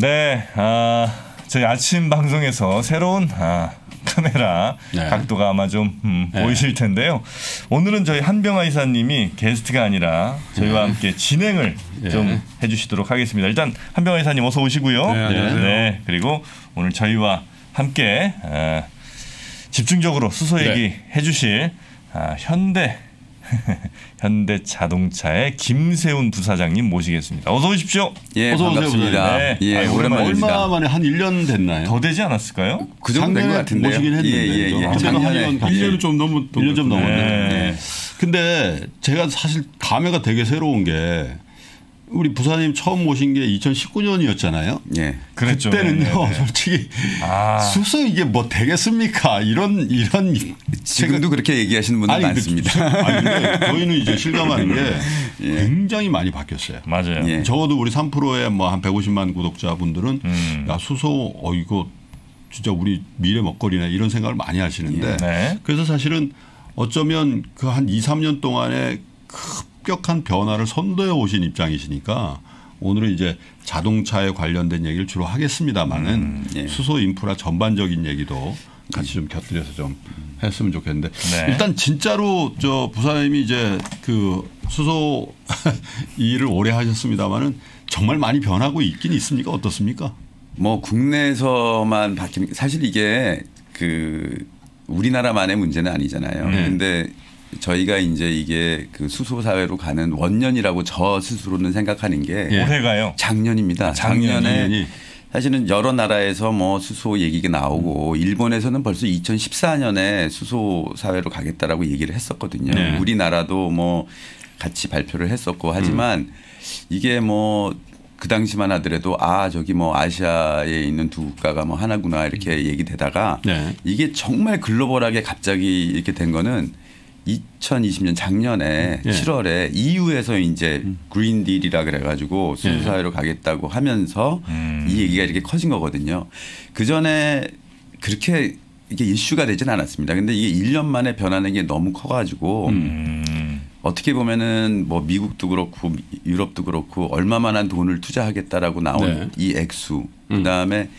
네, 아, 저희 아침 방송에서 새로운 아, 카메라 네. 각도가 아마 좀 음, 네. 보이실 텐데요. 오늘은 저희 한병아 이사님이 게스트가 아니라 저희와 함께 진행을 네. 좀 해주시도록 하겠습니다. 일단 한병아 이사님 어서 오시고요. 네, 안녕하세요. 네, 그리고 오늘 저희와 함께 아, 집중적으로 수소 네. 얘기 해주실 아, 현대 현대 자동차의 김세훈 부사장님 모시겠습니다. 어서 오십시오. 예, 어서 오세요, 반갑습니다. 부장님. 네. 예, 아유, 오랜만입니다. 얼마 만에 한 1년 됐나요? 더 되지 않았을까요? 그 정도 된것 작년에 같은데요. 모시긴 했는데. 예, 예, 예. 작년에 1년 갔어요. 1년은 좀 넘은 1년 좀 넘었네. 네. 근데 제가 사실 감회가 되게 새로운 게 우리 부사님 처음 모신 게 2019년이었잖아요. 예. 그랬죠. 그때는요, 네, 네, 네. 솔직히 아. 수소 이게 뭐 되겠습니까? 이런 이런 지금도 그렇게 얘기하시는 분들 아니, 많습니다. 저- 아니, 근데 저희는 이제 실감하는 게 예. 굉장히 많이 바뀌었어요. 맞아요. 예. 적어도 우리 3프로의 뭐 한 150만 구독자분들은 음. 야 수소 어 이거 진짜 우리 미래 먹거리네 이런 생각을 많이 하시는데 네. 그래서 사실은 어쩌면 그 한 2, 3년 동안에 급격한 변화를 선도해 오신 입장이시니까 오늘은 이제 자동차에 관련된 얘기를 주로 하겠습니다만은 예. 수소 인프라 전반적인 얘기도 같이 좀 곁들여서 좀 했으면 좋겠는데 네. 일단 진짜로 저 부사님이 이제 그 수소 일을 오래 하셨습니다만은 정말 많이 변하고 있긴 있습니까 어떻습니까? 뭐 국내에서만 바뀐 사실 이게 그 우리나라만의 문제는 아니잖아요. 네. 근데 저희가 이제 이게 그 수소 사회로 가는 원년이라고 저 스스로는 생각하는 게 예. 올해가요. 작년입니다. 작년, 작년에 작년이. 사실은 여러 나라에서 뭐 수소 얘기가 나오고 일본에서는 벌써 2014년에 수소 사회로 가겠다라고 얘기를 했었거든요. 네. 우리나라도 뭐 같이 발표를 했었고 하지만 음. 이게 뭐 그 당시만 하더라도 아 저기 뭐 아시아에 있는 두 국가가 뭐 하나구나 이렇게 얘기되다가 네. 이게 정말 글로벌하게 갑자기 이렇게 된 거는 2020년 작년에 예. 7월에 EU에서 이제 그린 딜이라 그래가지고 예. 수소사회로 가겠다고 하면서 음. 이 얘기가 이렇게 커진 거거든요. 그 전에 그렇게 이게 이슈가 되진 않았습니다. 근데 이게 1년 만에 변하는 게 너무 커가지고 음. 어떻게 보면은 뭐 미국도 그렇고 미- 유럽도 그렇고 얼마만한 돈을 투자하겠다라고 나온 네. 이 액수 음. 그다음에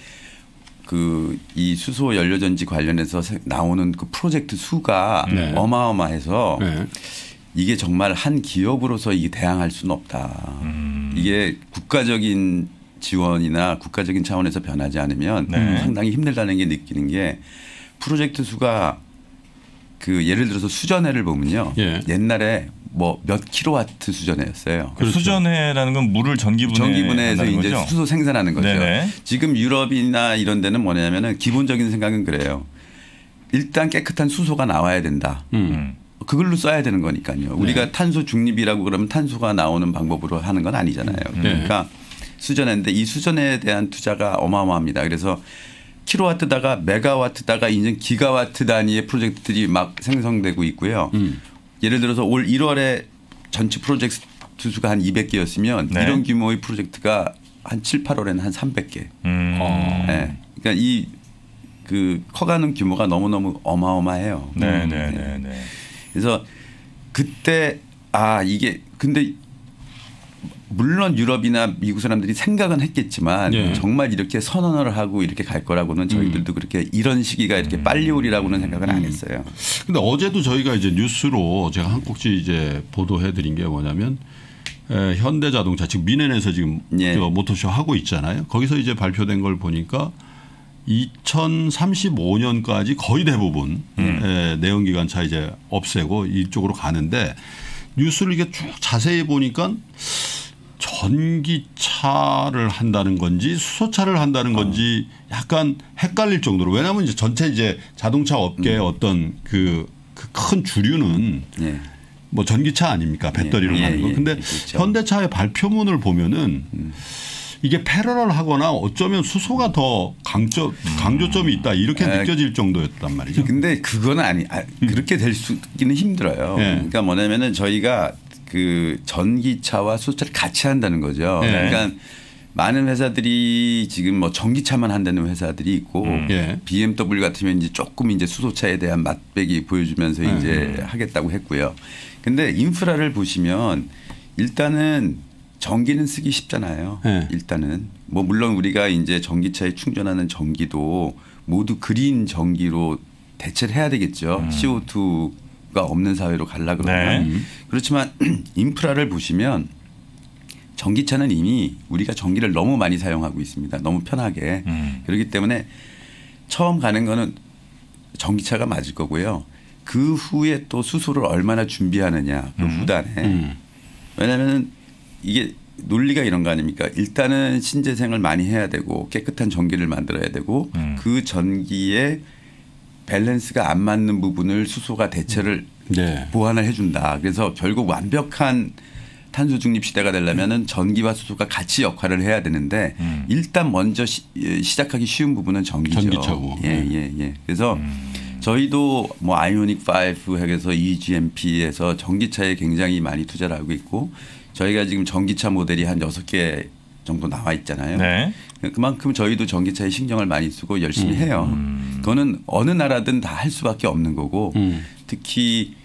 그 이 수소 연료 전지 관련해서 세- 나오는 그 프로젝트 수가 네. 어마어마해서 네. 이게 정말 한 기업으로서 이게 대항할 수는 없다. 음. 이게 국가적인 지원이나 국가적인 차원에서 변하지 않으면 네. 상당히 힘들다는 게 느끼는 게 프로젝트 수가 그 예를 들어서 수전해를 보면요. 예. 옛날에 뭐 몇 킬로와트 수전해였어요. 그 수전해라는 건 물을 전기분해 전기분해에서 한다는 이제 거죠? 수소 생산하는 거죠. 네네. 지금 유럽이나 이런 데는 뭐냐면은 기본적인 생각은 그래요. 일단 깨끗한 수소가 나와야 된다. 음. 그걸로 써야 되는 거니까요. 우리가 탄소 중립이라고 그러면 탄소가 나오는 방법으로 하는 건 아니잖아요. 그러니까 수전해인데 이 수전에 대한 투자가 어마어마합니다. 그래서 킬로와트다가 메가와트다가 이제 기가와트 단위의 프로젝트들이 막 생성되고 있고요. 음. 예를 들어서 올 1월에 전체 프로젝트 수가 한 200개였으면 네. 이런 규모의 프로젝트가 한 7, 8월에는 한 300개. 음. 어. 네. 그러니까 이 그 커가는 규모가 너무너무 어마어마해요. 네, 네, 네, 네. 그래서 그때 아 이게 근데 물론 유럽이나 미국 사람들이 생각은 했겠지만 예. 정말 이렇게 선언을 하고 이렇게 갈 거라고는 저희들도 그렇게 이런 시기가 이렇게 빨리 오리라고는 생각을 안 했어요. 근데 어제도 저희가 이제 뉴스로 제가 한 꼭지 이제 보도해 드린 게 뭐냐면 에, 현대자동차 지금 미넨에서 지금 예. 저 모터쇼 하고 있잖아요. 거기서 이제 발표된 걸 보니까 2035년까지 거의 대부분 에, 내연기관차 이제 없애고 이쪽으로 가는데 뉴스를 이게 쭉 자세히 보니까 전기차를 한다는 건지 수소차를 한다는 건지 약간 헷갈릴 정도로 왜냐하면 이제 전체 이제 자동차 업계의 어떤 그 큰 주류는 예. 뭐 전기차 아닙니까 배터리로 예, 가는 예, 거. 예. 근데 그렇죠. 현대차의 발표문을 보면은 이게 패러럴하거나 어쩌면 수소가 더 강조 강조점이 있다 이렇게 에, 느껴질 정도였단 말이죠. 근데 그건 아니 아, 그렇게 될 수는 힘들어요. 예. 그러니까 뭐냐면은 저희가 그 전기차와 수소차를 같이 한다는 거죠. 예. 그러니까 많은 회사들이 지금 뭐 전기차만 한다는 회사들이 있고 예. BMW 같으면 이제 조금 이제 수소차에 대한 맛배기 보여주면서 이제 하겠다고 했고요. 근데 인프라를 보시면 일단은 전기는 쓰기 쉽잖아요. 네. 일단은 뭐 물론 우리가 이제 전기차에 충전하는 전기도 모두 그린 전기로 대체를 해야 되겠죠. 음. CO2 가 없는 사회로 가려 그러면 네. 그렇지만 인프라를 보시면 전기차는 이미 우리가 전기를 너무 많이 사용하고 있습니다. 너무 편하게 음. 그렇기 때문에 처음 가는 거는 전기차가 맞을 거고요. 그 후에 또 수소를 얼마나 준비하느냐 그 후단에 음. 왜냐하면 이게 논리가 이런 거 아닙니까? 일단은 신재생을 많이 해야 되고 깨끗한 전기를 만들어야 되고 음. 그 전기에 밸런스가 안 맞는 부분을 수소가 대체를 네. 보완을 해준다. 그래서 결국 완벽한 탄소 중립 시대가 되려면은 전기와 수소가 같이 역할을 해야 되는데 음. 일단 먼저 시, 예, 시작하기 쉬운 부분은 전기죠. 전기차고. 예, 네. 예, 예. 그래서 음. 저희도 뭐 아이오닉 5 해서 EGMP에서 전기차에 굉장히 많이 투자를 하고 있고 저희가 지금 전기차 모델이 한 여섯 개 정도 나와 있잖아요. 네. 그만큼 저희도 전기차에 신경을 많이 쓰고 음. 열심히 해요. 그거는 어느 나라든 다 할 수밖에 없는 거고 음. 특히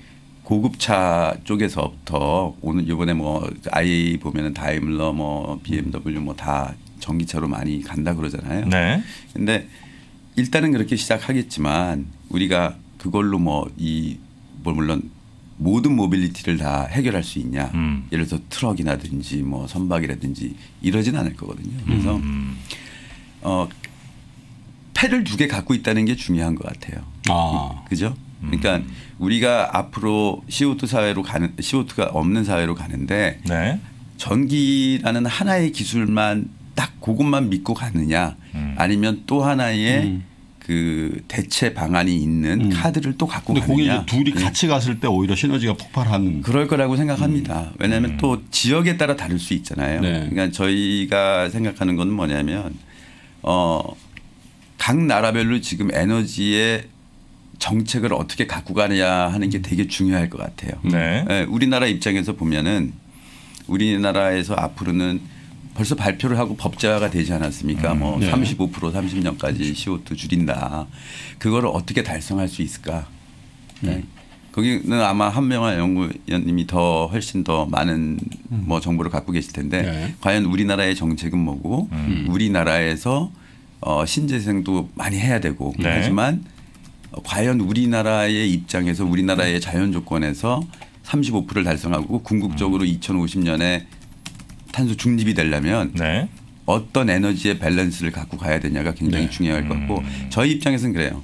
고급차 쪽에서부터 오늘 이번에 뭐 IA 보면은 다이밀러 뭐 BMW 뭐 다 전기차로 많이 간다 그러잖아요. 네. 근데 일단은 그렇게 시작하겠지만 우리가 그걸로 뭐 이 뭐 물론 모든 mobility를 다 해결할 수 있냐. 음. 예를 들어서 트럭이라든지 뭐 선박이라든지 이러진 않을 거거든요. 그래서 음. 어 패를 두 개 갖고 있다는 게 중요한 것 같아요. 아. 그죠? 그러니까 우리가 앞으로 CO2 사회로 가는 CO2가 없는 사회로 가는데 네. 전기라는 하나의 기술만 딱 그것만 믿고 가느냐 음. 아니면 또 하나의 음. 그 대체 방안이 있는 음. 카드를 또 갖고 가느냐 둘이 네. 같이 갔을 때 오히려 시너지가 폭발하는. 그럴 거라고 생각합니다. 왜냐하면 또 지역에 따라 다를 수 있잖아요. 음. 네. 그러니까 저희가 생각하는 건 뭐냐면 어, 각 나라별로 지금 에너지의 정책을 어떻게 갖고 가느냐 하는 게 되게 중요할 것 같아요. 네. 예, 우리나라 입장에서 보면은 우리나라에서 앞으로는 벌써 발표를 하고 법제화가 되지 않았습니까? 뭐 네. 35% 30년까지 CO2 줄인다. 그거를 어떻게 달성할 수 있을까? 네. 거기는 아마 한명화 연구위원님이 더 훨씬 더 많은 뭐 정보를 갖고 계실 텐데 네. 과연 우리나라의 정책은 뭐고 우리나라에서 어 신재생도 많이 해야 되고 네. 하지만 어, 과연 우리나라의 입장에서 우리나라의 자연 조건에서 35%를 달성하고 궁극적으로 2050년에 탄소 중립이 되려면 네. 어떤 에너지의 밸런스를 갖고 가야 되냐가 굉장히 네. 중요할 것 같고 저희 입장에서는 그래요.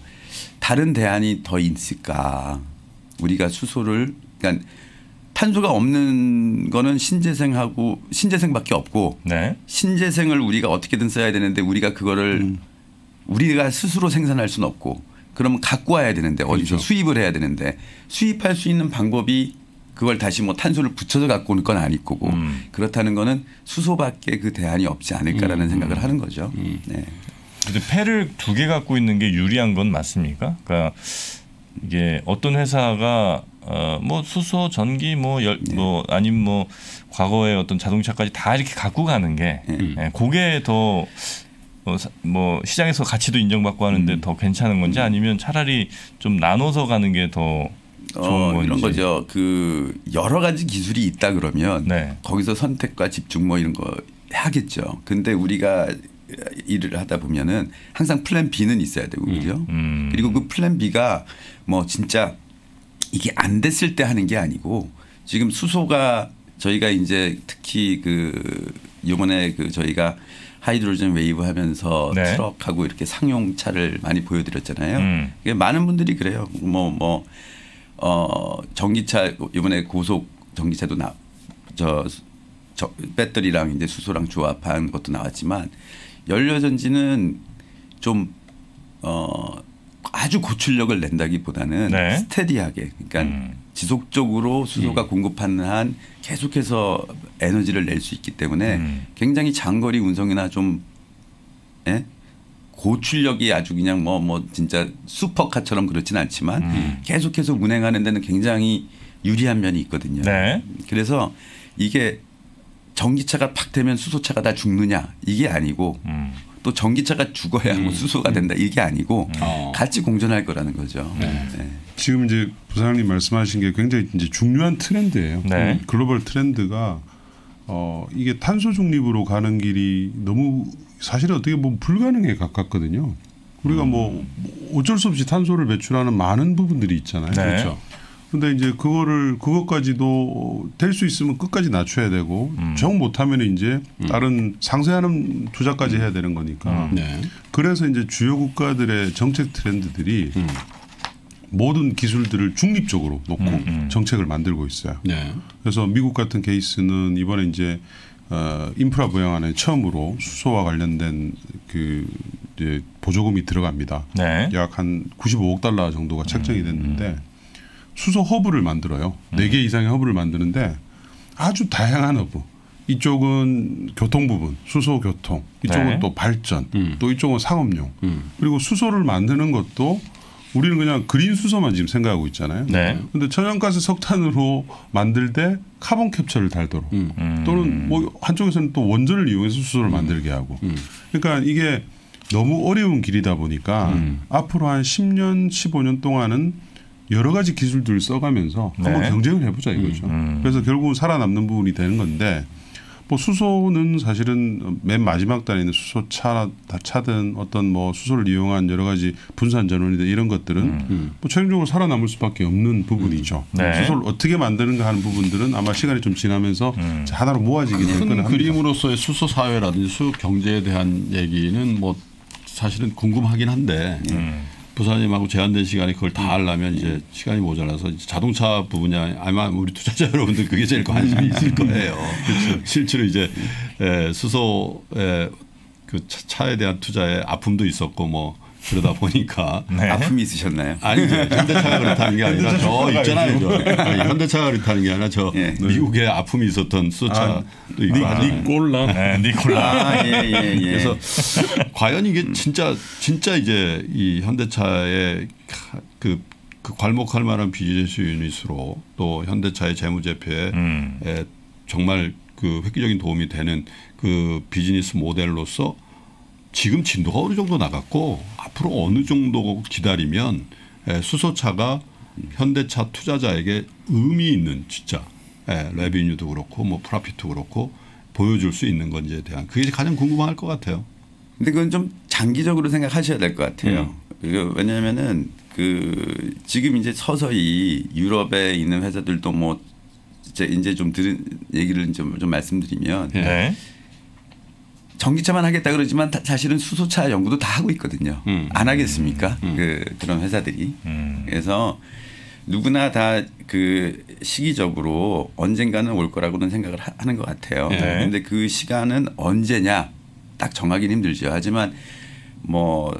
다른 대안이 더 있을까? 우리가 수소를 그러니까 탄소가 없는 거는 신재생하고 신재생밖에 없고 네. 신재생을 우리가 어떻게든 써야 되는데 우리가 그거를 우리가 스스로 생산할 수는 없고 그러면 갖고 와야 되는데 어디서 그렇죠. 수입을 해야 되는데 수입할 수 있는 방법이 그걸 다시 뭐 탄소를 붙여서 갖고 오는 건 아닐 거고 음. 그렇다는 거는 수소밖에 그 대안이 없지 않을까라는 생각을 하는 거죠. 네. 근데 패를 두 개 갖고 있는 게 유리한 건 맞습니까? 그러니까 이게 어떤 회사가 어 뭐 수소, 전기 뭐, 열, 네. 뭐 아니면 뭐 과거의 어떤 자동차까지 다 이렇게 갖고 가는 게 음. 예, 그게 더 어, 사- 뭐 시장에서 가치도 인정받고 음. 하는데 더 괜찮은 건지 아니면 차라리 좀 나눠서 가는 게 더 어, 이런 거죠. 그 여러 가지 기술이 있다 그러면 네. 거기서 선택과 집중 뭐 이런 거 하겠죠. 근데 우리가 일을 하다 보면은 항상 plan B는 있어야 되고 그죠. 음. 그리고 그 plan B가 뭐 진짜 이게 안 됐을 때 하는 게 아니고 지금 수소가 저희가 이제 특히 그 이번에 그 저희가 Hydrogen Wave 하면서 네. 트럭하고 이렇게 상용차를 많이 보여드렸잖아요. 음. 많은 분들이 그래요. 뭐뭐 어 전기차 이번에 고속 전기차도 나저 저 배터리랑 이제 수소랑 조합한 것도 나왔지만 연료 전지는 좀 어 아주 고출력을 낸다기보다는 네. steady하게 그러니까 음. 지속적으로 수소가 공급하는 한 계속해서 에너지를 낼 수 있기 때문에 음. 굉장히 장거리 운송이나 좀 예? 고출력이 아주 그냥 뭐뭐 진짜 슈퍼카처럼 그렇진 않지만 음. 계속해서 운행하는 데는 굉장히 유리한 면이 있거든요. 네. 그래서 이게 전기차가 팍 되면 수소차가 다 죽느냐 이게 아니고 음. 또 전기차가 죽어야 뭐 수소가 된다 이게 아니고 어. 같이 공존할 거라는 거죠. 네. 지금 이제 부사장님 말씀하신 게 굉장히 이제 중요한 트렌드예요. 네. 글로벌 트렌드가 어 이게 탄소 중립으로 가는 길이 너무 사실 어떻게 보면 불가능에 가깝거든요. 우리가 뭐 어쩔 수 없이 탄소를 배출하는 많은 부분들이 있잖아요. 네. 그렇죠. 근데 이제 그거를 그것까지도 될 수 있으면 끝까지 낮춰야 되고 음. 정 못하면 이제 다른 상쇄하는 투자까지 해야 되는 거니까. 음. 네. 그래서 이제 주요 국가들의 정책 트렌드들이 모든 기술들을 중립적으로 놓고 음, 정책을 만들고 있어요. 네. 그래서 미국 같은 케이스는 이번에 이제 어, 인프라 부양안에 처음으로 수소와 관련된 그 이제 보조금이 들어갑니다. 네. 약한 95억 달러 정도가 책정이 됐는데 수소 허브를 만들어요. 네개 이상의 허브를 만드는데 아주 다양한 허브. 이쪽은 교통 부분, 수소 교통, 이쪽은 네. 또 발전, 음. 또 이쪽은 상업용. 음. 그리고 수소를 만드는 것도 우리는 그냥 그린 수소만 지금 생각하고 있잖아요. 네. 근데 천연가스 석탄으로 만들 때 carbon capture를 달도록 음. 음. 또는 뭐 한쪽에서는 또 원전을 이용해서 수소를 만들게 하고 음. 그러니까 이게 너무 어려운 길이다 보니까 음. 앞으로 한 10년 15년 동안은 여러 가지 기술들을 써가면서 네. 한번 경쟁을 해보자 이거죠. 음. 그래서 결국은 살아남는 부분이 되는 건데 뭐 수소는 사실은 맨 마지막 단에 있는 수소차 차든 어떤 뭐 수소를 이용한 여러 가지 분산 전원이든 이런 것들은 음. 뭐 최종적으로 살아남을 수밖에 없는 부분이죠. 네. 수소를 어떻게 만드는가 하는 부분들은 아마 시간이 좀 지나면서 음. 하나로 모아지게 될큰 거는. 그림으로서의 수소 사회라든지 수소 경제에 대한 얘기는 뭐 사실은 궁금하긴 한데 음. 부사님하고 제한된 시간에 그걸 다 하려면 이제 시간이 모자라서 이제 자동차 부분이 아마 우리 투자자 여러분들 그게 제일 관심이 있을 거예요. 실제로 이제 에, 수소의 그 차- 차에 대한 투자에 아픔도 있었고 뭐 그러다 보니까 네. 아픔이 있으셨나요? 아니 이제 현대차가 그렇다는 게 아니라 저 있잖아요. 저. 아니, 현대차가 그렇다는 게 아니라 저 예. 미국에 아픔이 있었던 수차도 있고 하잖아요. 니콜라 네. 니콜라. 아, 예, 예, 예. 그래서 과연 이게 진짜 진짜 이제 이 현대차의 그, 그 괄목할 만한 비즈니스 유닛으로 또 현대차의 재무제표에 음. 에 정말 그 획기적인 도움이 되는 그 비즈니스 모델로서 지금 진도가 어느 정도 나갔고 앞으로 어느 정도 기다리면 에, 수소차가 현대차 투자자에게 의미 있는 진짜 에, 레비뉴도 그렇고 뭐 프라핏도 그렇고 보여줄 수 있는 건지에 대한 그게 가장 궁금할 것 같아요. 근데 그건 좀 장기적으로 생각하셔야 될 것 같아요. 그 왜냐하면은 그 지금 이제 서서히 유럽에 있는 회사들도 뭐 이제 이제 좀 들은 얘기를 좀, 좀 말씀드리면 예. 네. 전기차만 하겠다 그러지만 다- 사실은 수소차 연구도 다 하고 있거든요. 음. 안 하겠습니까? 그 그런 회사들이. 음. 그래서 누구나 다 그 시기적으로 언젠가는 올 거라고는 생각을 하- 하는 것 같아요. 네. 그런데 그 시간은 언제냐 딱 정하기는 힘들죠. 하지만 뭐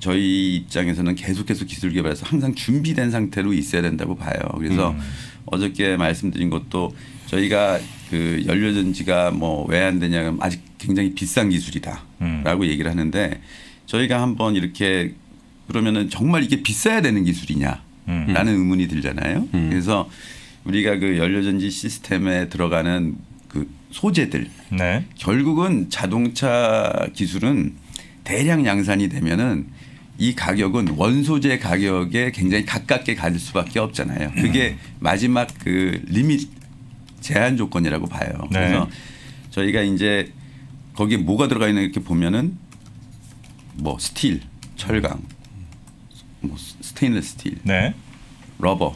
저희 입장에서는 계속해서 기술 개발해서 항상 준비된 상태로 있어야 된다고 봐요. 그래서 음. 어저께 말씀드린 것도 저희가 그 연료전지가 뭐 왜 안 되냐면 아직 굉장히 비싼 기술이다라고 음. 얘기를 하는데 저희가 한번 이렇게 그러면은 정말 이게 비싸야 되는 기술이냐? 음. 라는 의문이 들잖아요. 음. 그래서 우리가 그 연료전지 시스템에 들어가는 그 소재들 네. 결국은 자동차 기술은 대량 양산이 되면은 이 가격은 원소재 가격에 굉장히 가깝게 갈 수밖에 없잖아요. 그게 마지막 그 리밋 제한 조건이라고 봐요. 네. 그래서 저희가 이제 거기에 뭐가 들어가 있는 이렇게 보면은 뭐 스틸, 철강, 뭐 스테인리스 스틸, 네. rubber,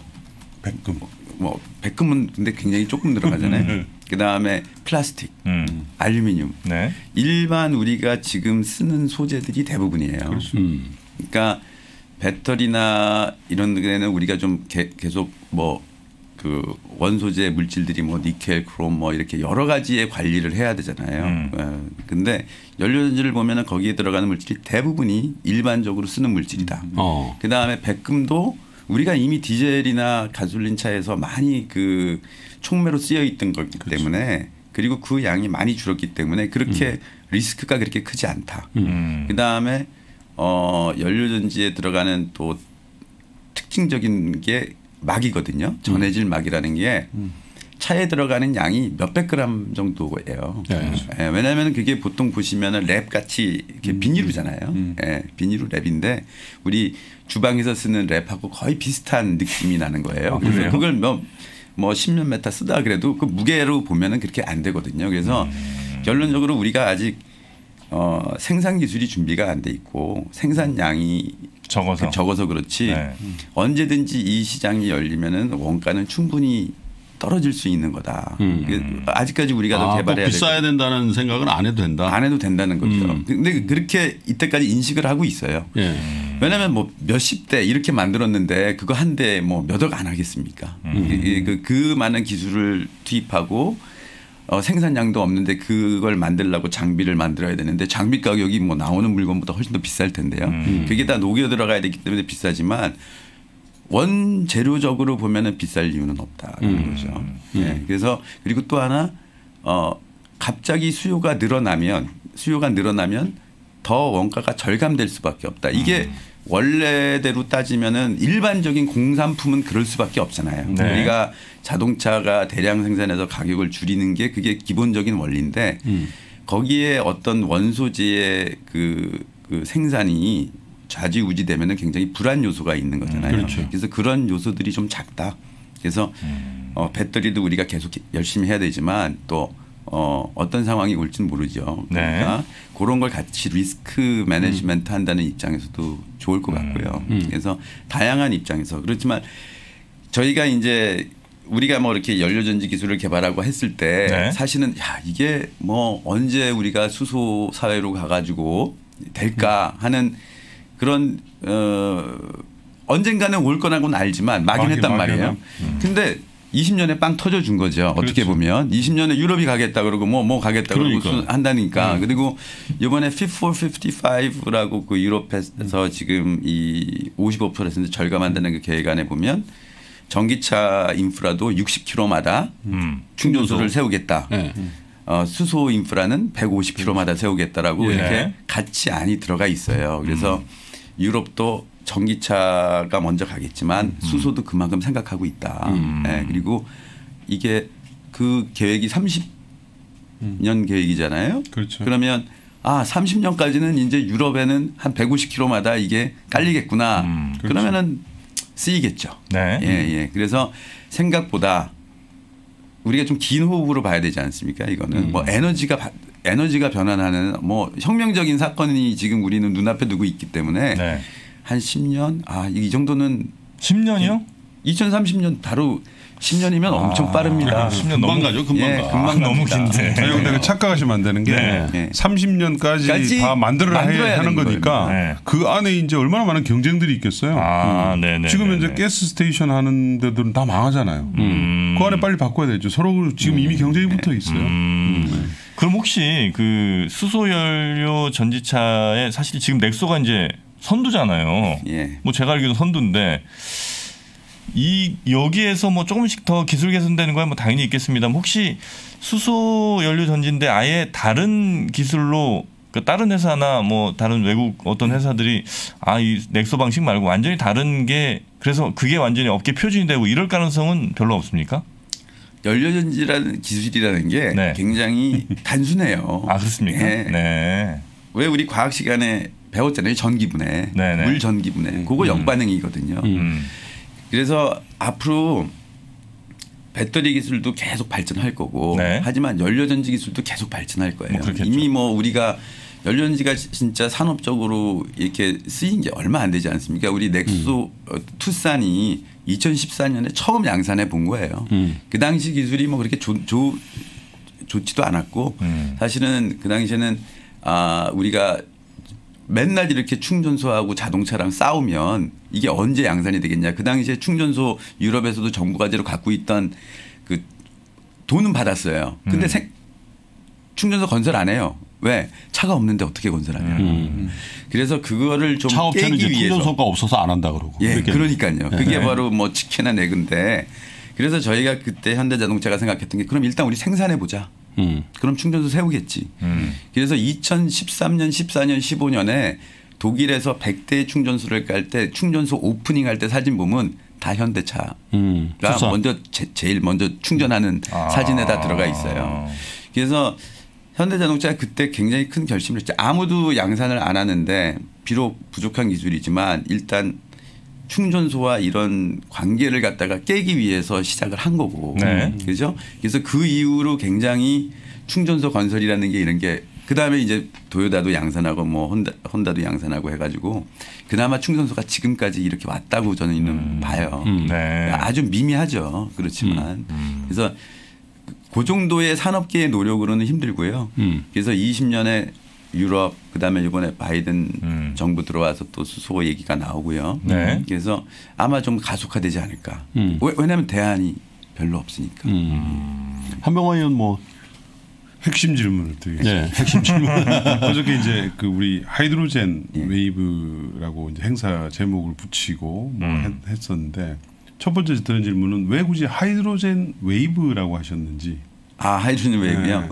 백금 뭐 백금은 근데 굉장히 조금 들어가잖아요. 그 다음에 플라스틱, 음. 알루미늄. 네. 일반 우리가 지금 쓰는 소재들이 대부분이에요. 음. 그러니까 배터리나 이런 데는 우리가 좀 개- 계속 뭐 그 원소재 물질들이 뭐 니켈, 크롬 뭐 이렇게 여러 가지의 관리를 해야 되잖아요. 음. 어, 근데 연료전지를 보면은 거기에 들어가는 물질이 대부분이 일반적으로 쓰는 물질이다. 어. 그 다음에 백금도 우리가 이미 디젤이나 가솔린 차에서 많이 그 촉매로 쓰여 있던 거기 때문에 그리고 그 양이 많이 줄었기 때문에 그렇게 리스크가 그렇게 크지 않다. 음. 그 다음에 어 연료전지에 들어가는 또 특징적인 게 막이거든요. 전해질 막이라는 게 차에 들어가는 양이 몇백 그램 정도예요. 네. 예, 왜냐하면 그게 보통 보시면은 랩 같이 이렇게 비닐루잖아요. 음. 예, 비닐루 랩인데 우리 주방에서 쓰는 랩하고 거의 비슷한 느낌이 나는 거예요. 아, 그래서? 그걸 몇뭐 10년 메타 쓰다 그래도 그 무게로 보면은 그렇게 안 되거든요. 그래서 결론적으로 우리가 아직 어 생산 기술이 준비가 안 돼 있고 생산량이 적어서. 그 적어서 그렇지 네. 언제든지 이 시장이 열리면은 원가는 충분히 떨어질 수 있는 거다. 음. 그 아직까지 우리가 더 아, 꼭 개발해야 될 비싸야 된다는 생각은 안 해도 된다. 안 해도 된다는 거죠. 음. 근데 그렇게 이때까지 인식을 하고 있어요. 예. 왜냐하면 뭐 몇십 대 이렇게 만들었는데 그거 한 대 뭐 몇 억 안 하겠습니까? 이- 이- 그, 그 많은 기술을 투입하고 어, 생산량도 없는데 그걸 만들려고 장비를 만들어야 되는데 장비 가격이 뭐 나오는 물건보다 훨씬 더 비쌀 텐데요. 그게 다 녹여 들어가야 되기 때문에 비싸지만 원재료적으로 보면은 비쌀 이유는 없다는 거죠. 예. 그래서 그리고 또 하나 어 갑자기 수요가 늘어나면 수요가 늘어나면 더 원가가 절감될 수밖에 없다. 이게 원래대로 따지면은 일반적인 공산품은 그럴 수밖에 없잖아요. 네. 우리가 자동차가 대량 생산해서 가격을 줄이는 게 그게 기본적인 원리인데 거기에 어떤 원소재의 그, 그 생산이 좌지우지되면 은 굉장히 불안 요소가 있는 거잖아요. 그렇죠. 그래서 그런 요소들이 좀 작다. 그래서 어, 배터리도 우리가 계속 열심히 해야 되지만 또 어, 어떤 상황이 올지는 모르죠. 그러니까 그런 걸 같이 리스크 매니지먼트 한다는 입장에서도 좋을 것 같고요. 그래서 다양한 입장에서 그렇지만 저희가 이제 우리가 뭐 이렇게 연료전지 기술을 개발하고 했을 때 네. 사실은 야 이게 뭐 언제 우리가 수소 사회로 가가지고 될까 하는 그런 어 언젠가는 올 거라고는 알지만 막연 막연- 했단 막연함. 말이에요. 근데 20년에 빵 터져 준 거죠. 어떻게 그렇죠. 보면 20년에 유럽이 가겠다 그러고 뭐뭐 가겠다 그러고 그러니까. 수- 한다니까. 그리고 이번에 Fit for 55라고 그 유럽에서 지금 이 55% 절감한다는 그 계획안에 보면 전기차 인프라도 60km마다 음. 충전소를 세우겠다. 예. 어, 수소 인프라는 150km마다 세우겠다라고 예. 이렇게 같이 안이 들어가 있어요. 그래서 유럽도 전기차가 먼저 가겠지만 수소도 그만큼 생각하고 있다. 예, 그리고 이게 그 계획이 30년 계획이잖아요. 그렇죠. 그러면 아 30년까지는 이제 유럽에는 한 150km마다 이게 깔리겠구나. 음, 그렇죠. 그러면은 쓰이겠죠. 네. 예, 예. 그래서 생각보다 우리가 좀 긴 호흡으로 봐야 되지 않습니까? 이거는 뭐 에너지가 바- 에너지가 변환하는 뭐 혁명적인 사건이 지금 우리는 눈앞에 두고 있기 때문에 네. 한 10년 아 이 정도는 10년이요? 2030년 바로 10년이면 엄청 아, 빠릅니다. 10년 금방 너무 가죠. 금방 예, 가. 금방 아, 너무. 긴데. 아니 근데 그 착각하시면 안 되는 게 네. 네. 30년까지 까지 다 만들어야 하는 거니까. 네. 그 안에 이제 얼마나 많은 경쟁들이 있겠어요. 아, 네, 네. 지금 네, 현재 네. gas station 하는 데들은 다 망하잖아요. 음. 그 안에 빨리 바꿔야 되죠. 서로 지금 이미 경쟁이 붙어 있어요. 음. 그럼 혹시 그 수소 연료 전지차에 사실 지금 넥소가 이제 선두잖아요. 예. 뭐 제가 알기로 선두인데 이 여기에서 뭐 조금씩 더 기술 개선되는 거야 뭐 당연히 있겠습니다만 혹시 수소 연료 전지인데 아예 다른 기술로 그 다른 회사나 뭐 다른 외국 어떤 회사들이 아 이 넥소 방식 말고 완전히 다른 게 그래서 그게 완전히 업계 표준이 되고 이럴 가능성은 별로 없습니까? 연료전지라는 기술이라는 게 네. 굉장히 단순해요. 아 그렇습니까? 예. 네. 왜 우리 과학 시간에 배웠잖아요. 전기분해, 네네. 물 전기분해. 그거 역반응이거든요. 음. 그래서 앞으로 배터리 기술도 계속 발전할 거고 네. 하지만 연료전지 기술도 계속 발전할 거예요. 뭐. 이미 뭐 우리가 연료전지가 진짜 산업적으로 이렇게 쓰인 게 얼마 안 되지 않습니까? 우리 넥소 음. 어, 투싼이 2014년에 처음 양산해 본 거예요. 음. 그 당시 기술이 뭐 그렇게 좋, 좋, 좋지도 않았고 음. 사실은 그 당시에는 아 우리가 맨날 이렇게 충전소하고 자동차랑 싸우면 이게 언제 양산이 되겠냐. 그 당시에 충전소 유럽에서도 정부 과제로 갖고 있던 그 돈은 받았어요. 근데 음. 생- 충전소 건설 안 해요. 왜? 차가 없는데 어떻게 건설하냐. 음. 그래서 그거를 좀 차 업체는 깨기 위해서. 충전소가 없어서 안 한다 그러고. 예, 그렇게. 그러니까요. 그게 네. 바로 뭐 치킨이나 내근데 그래서 저희가 그때 현대자동차가 생각했던 게 그럼 일단 우리 생산해 보자. 음. 그럼 충전소 세우겠지. 음. 그래서 2013년, 14년, 15년에 독일에서 100대 충전소를 깔 때 충전소 오프닝 할 때 사진 보면 다 현대차가 음. 먼저 제, 일 먼저 충전하는 아. 사진에 다 들어가 있어요. 그래서 현대자동차가 그때 굉장히 큰 결심을 했죠. 아무도 양산을 안 하는데 비록 부족한 기술이지만 일단 충전소와 이런 관계를 갖다가 깨기 위해서 시작을 한 거고. 네. 그죠? 그래서 그 이후로 굉장히 충전소 건설이라는 게 이런 게 그다음에 이제 도요다도 양산하고 뭐 혼다, 혼다도 양산하고 해가지고 그나마 충전소가 지금까지 이렇게 왔다고 저는 있는 봐요. 네. 아주 미미하죠. 그렇지만 그래서 그 정도의 산업계의 노력으로는 힘들고요. 음. 그래서 20년에 유럽 그다음에 이번에 바이든 음. 정부 들어와서 또 수소 얘기가 나오고요. 네. 그래서 아마 좀 가속화되지 않을까. 음. 왜, 왜냐하면 대안이 별로 없으니까. 한병화 의원 뭐 핵심 질문을 드리겠습니다. 네, 핵심 질문. 어저께 이제 그 우리 Hydrogen 예. Wave라고 이제 행사 제목을 붙이고 뭐 음. 했, 했었는데 첫 번째 드는 질문은 왜 굳이 Hydrogen Wave라고 하셨는지. 아 Hydrogen Wave요. 네.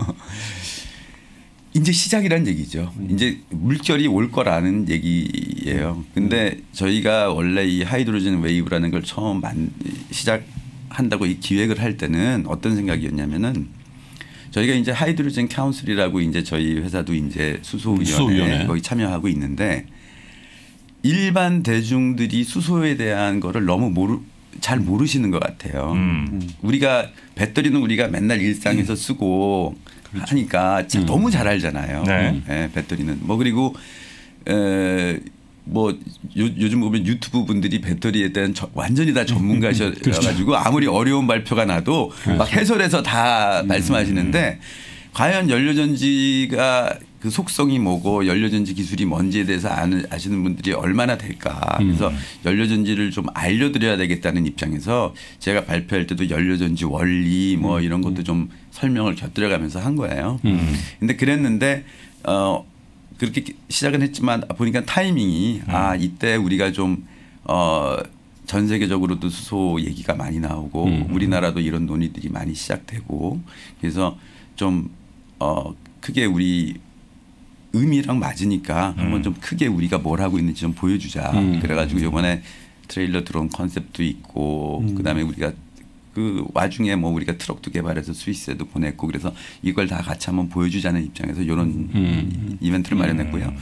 이제 시작이란 얘기죠. 이제 물결이 올 거라는 얘기예요. 근데 저희가 원래 이 Hydrogen Wave라는 걸 처음 만, 시작한다고 이 기획을 할 때는 어떤 생각이었냐면은 저희가 이제 Hydrogen Council이라고 이제 저희 회사도 이제 수소위원회 수소위원회. 거기 참여하고 있는데 일반 대중들이 수소에 대한 거를 너무 모르 잘 모르시는 것 같아요. 음. 우리가 배터리는 우리가 맨날 일상에서 쓰고 하니까 참 너무 잘 알잖아요. 네. 예, 배터리는. 뭐 그리고 에, 뭐 요, 요즘 보면 유튜브 분들이 배터리에 대한 저- 완전히 다 전문가셔 가지고 아무리 어려운 발표가 나도 막 해설해서 다 말씀하시는데 과연 연료전지가 그 속성이 뭐고 연료전지 기술이 뭔지에 대해서 아는, 아시는 분들이 얼마나 될까. 그래서 연료전지를 좀 알려드려야 되겠다는 입장에서 제가 발표할 때도 연료전지 원리 뭐 이런 것도 좀 설명을 곁들여가면서 한 거예요. 근데 그랬는데 어 그렇게 시작은 했지만 보니까 타이밍이 아 이때 우리가 좀 어. 전 세계적으로도 수소 얘기가 많이 나오고 우리나라도 이런 논의들이 많이 시작되고 그래서 좀 어 크게 우리 의미랑 맞으니까 한번 좀 크게 우리가 뭘 하고 있는지 좀 보여주자. 그래가지고 이번에 트레일러 드론 컨셉도 있고 그다음에 우리가 그 와중에 뭐 우리가 트럭도 개발해서 스위스에도 보냈고 그래서 이걸 다 같이 한번 보여주자는 입장에서 이런 이벤트를 마련했고요.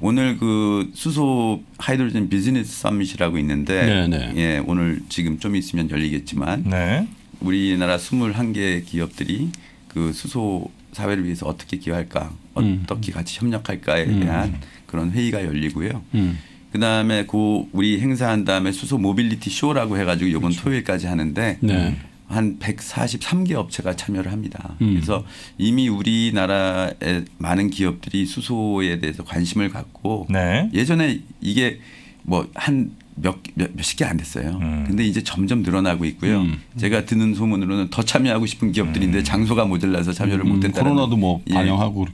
오늘 그 수소 Hydrogen Business Summit이라고 있는데 네, 네. 예, 오늘 지금 좀 있으면 열리겠지만 네. 우리나라 21개 기업들이 그 수소 사회를 위해서 어떻게 기여할까, 어떻게 같이 협력할까에 대한 그런 회의가 열리고요. 음. 그다음에 그 우리 행사한 다음에 수소 모빌리티 쇼라고 해가지고 이번 토요일까지 하는데 네. 한 143개 업체가 참여를 합니다. 음. 그래서 이미 우리나라의 많은 기업들이 수소에 대해서 관심을 갖고 네. 예전에 이게 뭐한 몇, 몇, 몇십 개 안 됐어요. 음. 근데 이제 점점 늘어나고 있고요. 음. 제가 듣는 소문으로는 더 참여하고 싶은 기업들인데 장소가 모자라서 참여를 음, 못했다는 코로나도 뭐 예. 반영하고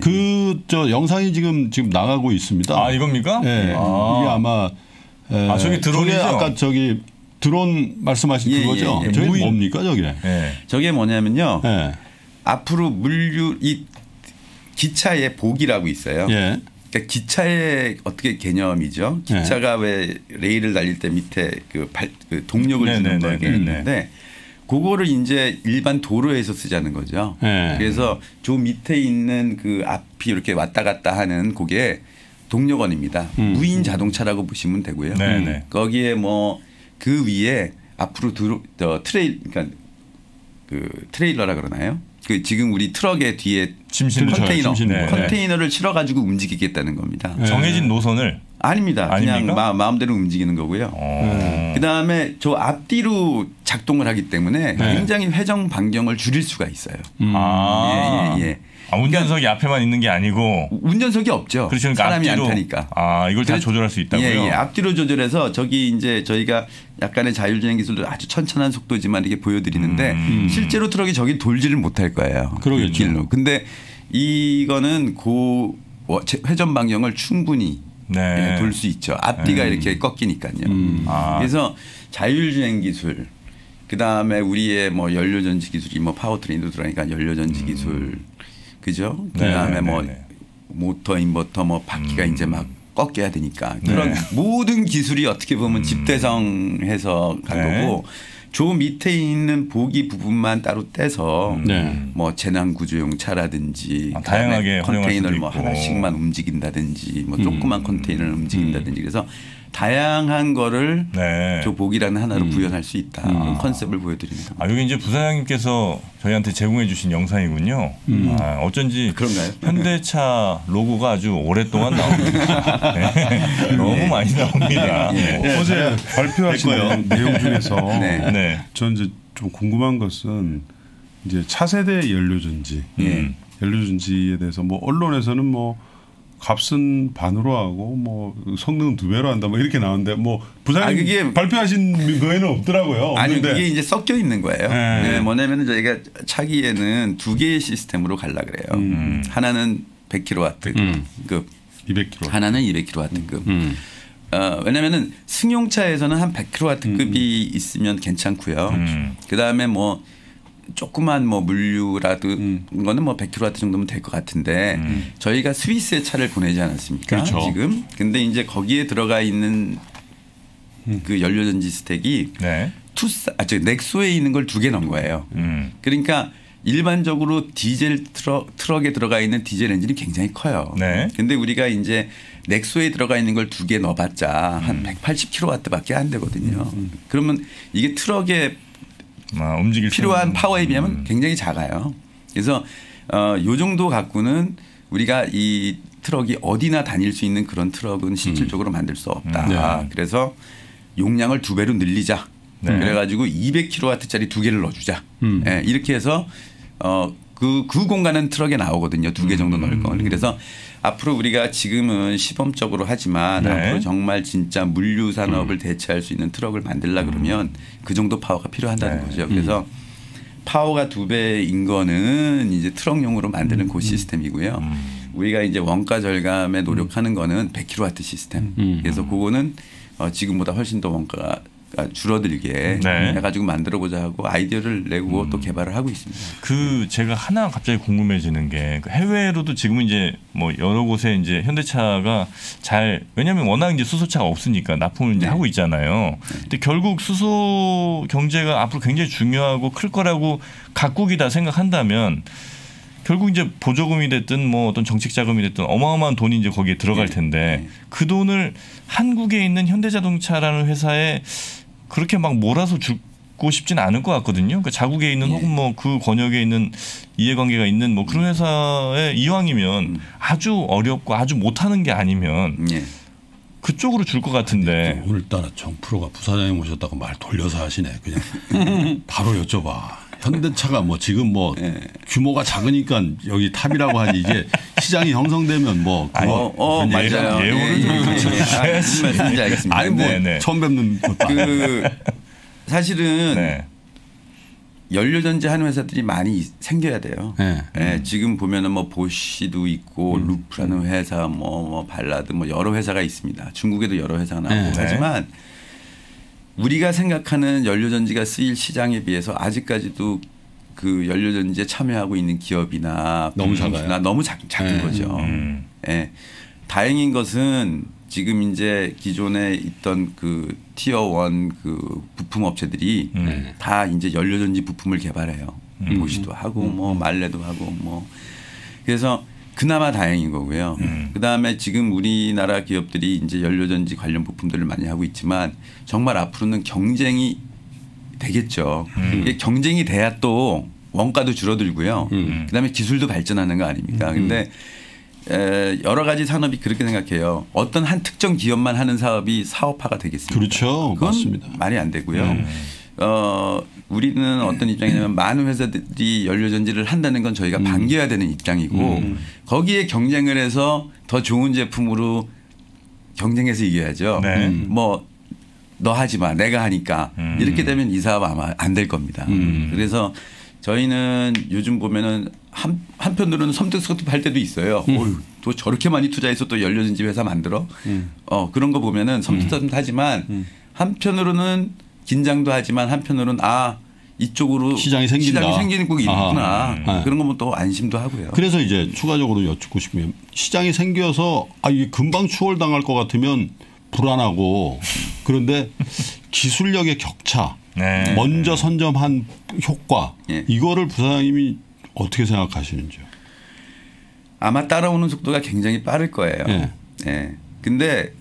그저 영상이 지금 지금 나가고 있습니다. 아 이겁니까? 예. 아. 이게 아마 에, 아, 저기 드론이죠? 아까 저기 드론 말씀하신 예, 그거죠? 예, 예. 저게 무인- 뭡니까 저게? 예. 저게 뭐냐면요. 예. 앞으로 물류 이 기차의 복이라고 있어요. 예. 그러니까 기차의 어떻게 개념이죠? 네. 기차가 왜 레일을 달릴 때 밑에 그, 발, 그 동력을 네, 주는 네, 게 네, 네, 있는데 그거를 이제 일반 도로에서 쓰자는 거죠. 네. 그래서 저 밑에 있는 그 앞이 이렇게 왔다 갔다 하는 그게 동력원입니다. 음. 무인 자동차라고 보시면 되고요. 네, 네. 거기에 뭐 그 위에 앞으로 들어 저 트레일 그러니까 그 트레일러라 그러나요? 그 지금 우리 트럭의 뒤에 짐 실는 컨테이너 짐 실는 거. 컨테이너를 실어 가지고 움직이겠다는 겁니다. 네. 정해진 노선을 아닙니다. 그냥 아닙니까? 마, 마음대로 움직이는 거고요. 어. 그 다음에 저 앞뒤로 작동을 하기 때문에 네. 굉장히 회전 반경을 줄일 수가 있어요. 음. 아. 예, 예, 예. 아, 운전석이 앞에만 있는 게 아니고 운전석이 없죠. 그렇죠. 그러니까 사람이 앞뒤로 안 타니까. 아 이걸 다 조절할 수 있다고요. 예, 예. 앞뒤로 조절해서 저기 이제 저희가 약간의 자율주행 기술도 아주 천천한 속도지만 이렇게 보여드리는데 음. 실제로 트럭이 저기 돌지를 못할 거예요. 그러겠죠. 그 길로. 근데 이거는 그 회전 반경을 충분히 네. 예, 돌수 있죠. 앞뒤가 음. 이렇게 꺾이니까요. 아. 그래서 자율주행 기술, 그 다음에 우리의 뭐 연료전지 기술이 뭐 powertrain도 들어가니까 연료전지 기술, 그죠? 그 네, 다음에 네, 뭐 네, 네. 모터, 인버터, 뭐 바퀴가 이제 막 꺾여야 되니까 네. 그런 모든 기술이 어떻게 보면 집대성해서 간 음. 네. 거고 저 밑에 있는 보기 부분만 따로 떼서 네. 뭐 재난 구조용 차라든지 아, 그다음에 다양하게 컨테이너를 뭐 있고. 음. 하나씩만 움직인다든지 뭐 조그만 컨테이너를 움직인다든지 그래서 다양한 거를 네. 조복이라는 하나로 음. 구현할 수 있다. 그런 컨셉을 보여드리는 겁니다. 아, 여기 이제 부사장님께서 저희한테 제공해 주신 영상이군요. 아, 어쩐지 그런가요? 현대차 로고가 아주 오랫동안 나옵니다. 네. 너무 많이 나옵니다. 네. 어제 발표하신 거예요. 내용 중에서 네. 네. 전 이제 좀 궁금한 것은 이제 차세대 연료전지, 예. 연료전지에 대해서 뭐 언론에서는 뭐 값은 반으로 하고 뭐 성능은 두 배로 한다 뭐 이렇게 나오는데 뭐 부장님 아, 그게- 발표하신 거에는 없더라고요. 아니 없는데 그게 이제 섞여 있는 거예요. 네. 네, 뭐냐면은 저희가 차기에는 두 개의 시스템으로 갈라 그래요. 음. 하나는 100kW급, 200kg. 하나는 200kW급. 음. 어, 왜냐면은 승용차에서는 한 100kW급이 있으면 괜찮고요. 음. 그 다음에 뭐 조그만 뭐 물류라도 음. 거는 뭐 100kW 정도면 될 것 같은데 저희가 스위스에 차를 보내지 않았습니까? 그렇죠. 지금. 근데 이제 거기에 들어가 있는 음. 그 연료전지 stack이 네. 투사, 아, 저 넥소에 있는 걸 두 개 넣은 거예요. 음. 그러니까 일반적으로 디젤 트럭, 트럭에 들어가 있는 디젤 엔진이 굉장히 커요. 네. 근데 우리가 이제 넥소에 들어가 있는 걸 두 개 넣어봤자 한 180kW밖에 안 되거든요. 그러면 이게 트럭에 아, 필요한 파워에 음. 비하면 굉장히 작아요. 그래서 어, 요 정도 갖고는 우리가 이 트럭이 어디나 다닐 수 있는 그런 트럭은 실질적으로 만들 수 없다. 네. 그래서 용량을 두 배로 늘리자. 네. 그래가지고 200kW짜리 두 개를 넣어주자. 음. 예, 이렇게 해서 어, 그, 그 공간은 트럭에 나오거든요. 두 개 정도 음. 넣을 걸. 그래서 앞으로 우리가 지금은 시범적으로 하지만 네. 앞으로 정말 진짜 물류 산업을 대체할 수 있는 트럭을 만들라 그러면 그 정도 파워가 필요한다는 네. 거죠. 그래서 파워가 두 배인 거는 이제 트럭용으로 만드는 그 시스템이고요. 우리가 이제 원가 절감에 노력하는 거는 100kW 시스템. 음. 그래서 그거는 어, 지금보다 훨씬 더 원가가 줄어들게 네. 해가지고 만들어 보자 하고 아이디어를 내고 또 개발을 하고 있습니다. 그 제가 하나 갑자기 궁금해지는 게그 해외로도 지금은 이제 뭐 여러 곳에 이제 현대차가 잘 왜냐하면 워낙 이제 수소차가 없으니까 납품을 이제 네. 하고 있잖아요. 근데 결국 수소 경제가 앞으로 굉장히 중요하고 클 거라고 각국이 다 생각한다면 결국 이제 보조금이 됐든 뭐 어떤 정책 자금이 됐든 어마어마한 돈이 이제 거기에 들어갈 네. 텐데 네. 그 돈을 한국에 있는 현대자동차라는 회사에 그렇게 막 몰아서 주고 싶진 않을 것 같거든요. 그러니까 자국에 있는 예. 혹은 뭐 그 권역에 있는 이해관계가 있는 뭐 그런 회사에 이왕이면 음. 아주 어렵고 아주 못하는 게 아니면 예. 그쪽으로 줄 것 같은데 오늘따라 정 프로가 부사장님 오셨다고 말 돌려서 하시네. 그냥 바로 여쭤봐. 현대차가 뭐 지금 뭐 예. 규모가 작으니까 여기 top이라고 하지 이제 시장이 형성되면 뭐 그거 어, 어 맞아요. 예우- 예우를 좀 예, 예. 아, 무슨 말씀인지 알겠습니다. 아니 뭐 네, 네. 처음 뵙는. 그 사실은 네. 연료 전지 하는 회사들이 많이 생겨야 돼요. 네. 예, 지금 보면은 뭐 보쉬도 있고 음. 플러그라는 회사, 뭐, 뭐 발라드, 뭐 여러 회사가 있습니다. 중국에도 여러 회사가 나오고 네. 하지만 우리가 생각하는 연료전지가 쓰일 시장에 비해서 아직까지도 그 연료전지에 참여하고 있는 기업이나 너무 작아요. 너무 작, 작은 네. 거죠. 음. 예. 다행인 것은 지금 이제 기존에 있던 그 티어 원 그 부품 업체들이 음. 다 이제 연료전지 부품을 개발해요. 음. 보시도 하고 뭐 말레도 하고 뭐 그래서 그나마 다행인 거고요. 음. 그 다음에 지금 우리나라 기업들이 이제 연료전지 관련 부품들을 많이 하고 있지만 정말 앞으로는 경쟁이 되겠죠. 음. 이게 경쟁이 돼야 또 원가도 줄어들고요. 음. 그다음에 기술도 발전하는 거 아닙니까? 근데 에, 여러 가지 산업이 그렇게 생각해요. 어떤 한 특정 기업만 하는 사업이 사업화가 되겠습니까? 그렇죠. 그건 맞습니다. 말이 안 되고요. 음. 어, 우리는 어떤 입장이냐면 많은 회사들이 연료 전지를 한다는 건 음. 저희가 반겨야 되는 입장이고 거기에 경쟁을 해서 더 좋은 제품으로 경쟁해서 이겨야죠. 네. 음. 뭐너 하지 마. 내가 하니까 음. 이렇게 되면 이 사업 아마 안 될 겁니다. 음. 그래서 저희는 요즘 보면은 한 한편으로는 섬뜩섬뜩 할 때도 있어요. 음. 또 저렇게 많이 투자해서 또 연료전지 회사 만들어? 어 그런 거 보면은 섬뜩섬뜩하지만 음. 한편으로는 긴장도 하지만 한편으로는 아 이쪽으로 시장이 생긴다. 시장이 생기는 거 있구나 아. 그런 거 보면 또 안심도 하고요. 그래서 이제 추가적으로 여쭙고 싶으면 시장이 생겨서 아 이게 금방 추월당할 것 같으면 불안하고 그런데 기술력의 격차 네. 먼저 선점한 효과 예. 이거를 부사장님이 어떻게 생각하시는지요? 아마 따라오는 속도가 굉장히 빠를 거예요. 예. 예. 근데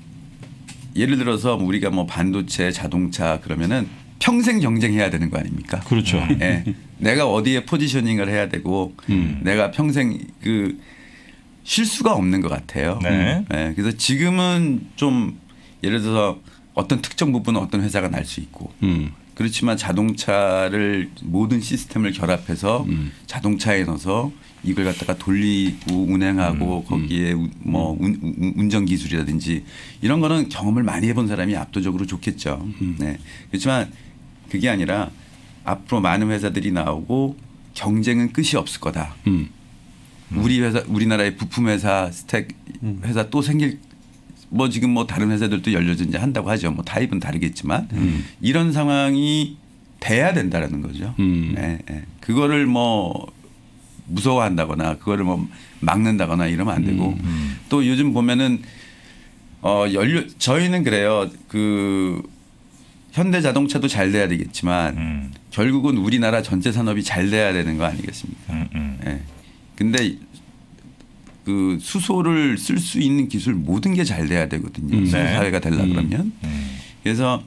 예를 들어서 우리가 뭐 반도체, 자동차 그러면은 평생 경쟁해야 되는 거 아닙니까? 그렇죠. 예. 내가 어디에 포지셔닝을 해야 되고 음. 내가 평생 그쉴 수가 없는 것 같아요. 네. 예. 그래서 지금은 좀 예를 들어서 어떤 특정 부분은 어떤 회사가 날 수 있고 음. 그렇지만 자동차를 모든 시스템을 결합해서 음. 자동차에 넣어서 이걸 갖다가 돌리고 운행하고 거기에 우- 뭐 운, 운- 운전 기술이라든지 이런 거는 경험을 많이 해본 사람이 압도적으로 좋겠죠. 네. 그렇지만 그게 아니라 앞으로 많은 회사들이 나오고 경쟁은 끝이 없을 거다. 음. 우리 회사 우리나라의 부품 회사 스택 회사 또 생길 뭐 지금 뭐 다른 회사들도 연료전지 한다고 하죠. 뭐 타입은 다르겠지만 이런 상황이 돼야 된다라는 거죠. 음. 네, 네. 그거를 뭐 무서워한다거나 그거를 뭐 막는다거나 이러면 안 되고 또 요즘 보면은 어 연료 저희는 그래요. 그 현대 자동차도 잘 돼야 되겠지만 음, 결국은 우리나라 전체 산업이 잘 돼야 되는 거 아니겠습니까? 음, 음. 예. 근데 그 수소를 쓸 수 있는 기술 모든 게 잘 돼야 되거든요. 음. 네. 사회가 되려 음. 그러면 음. 그래서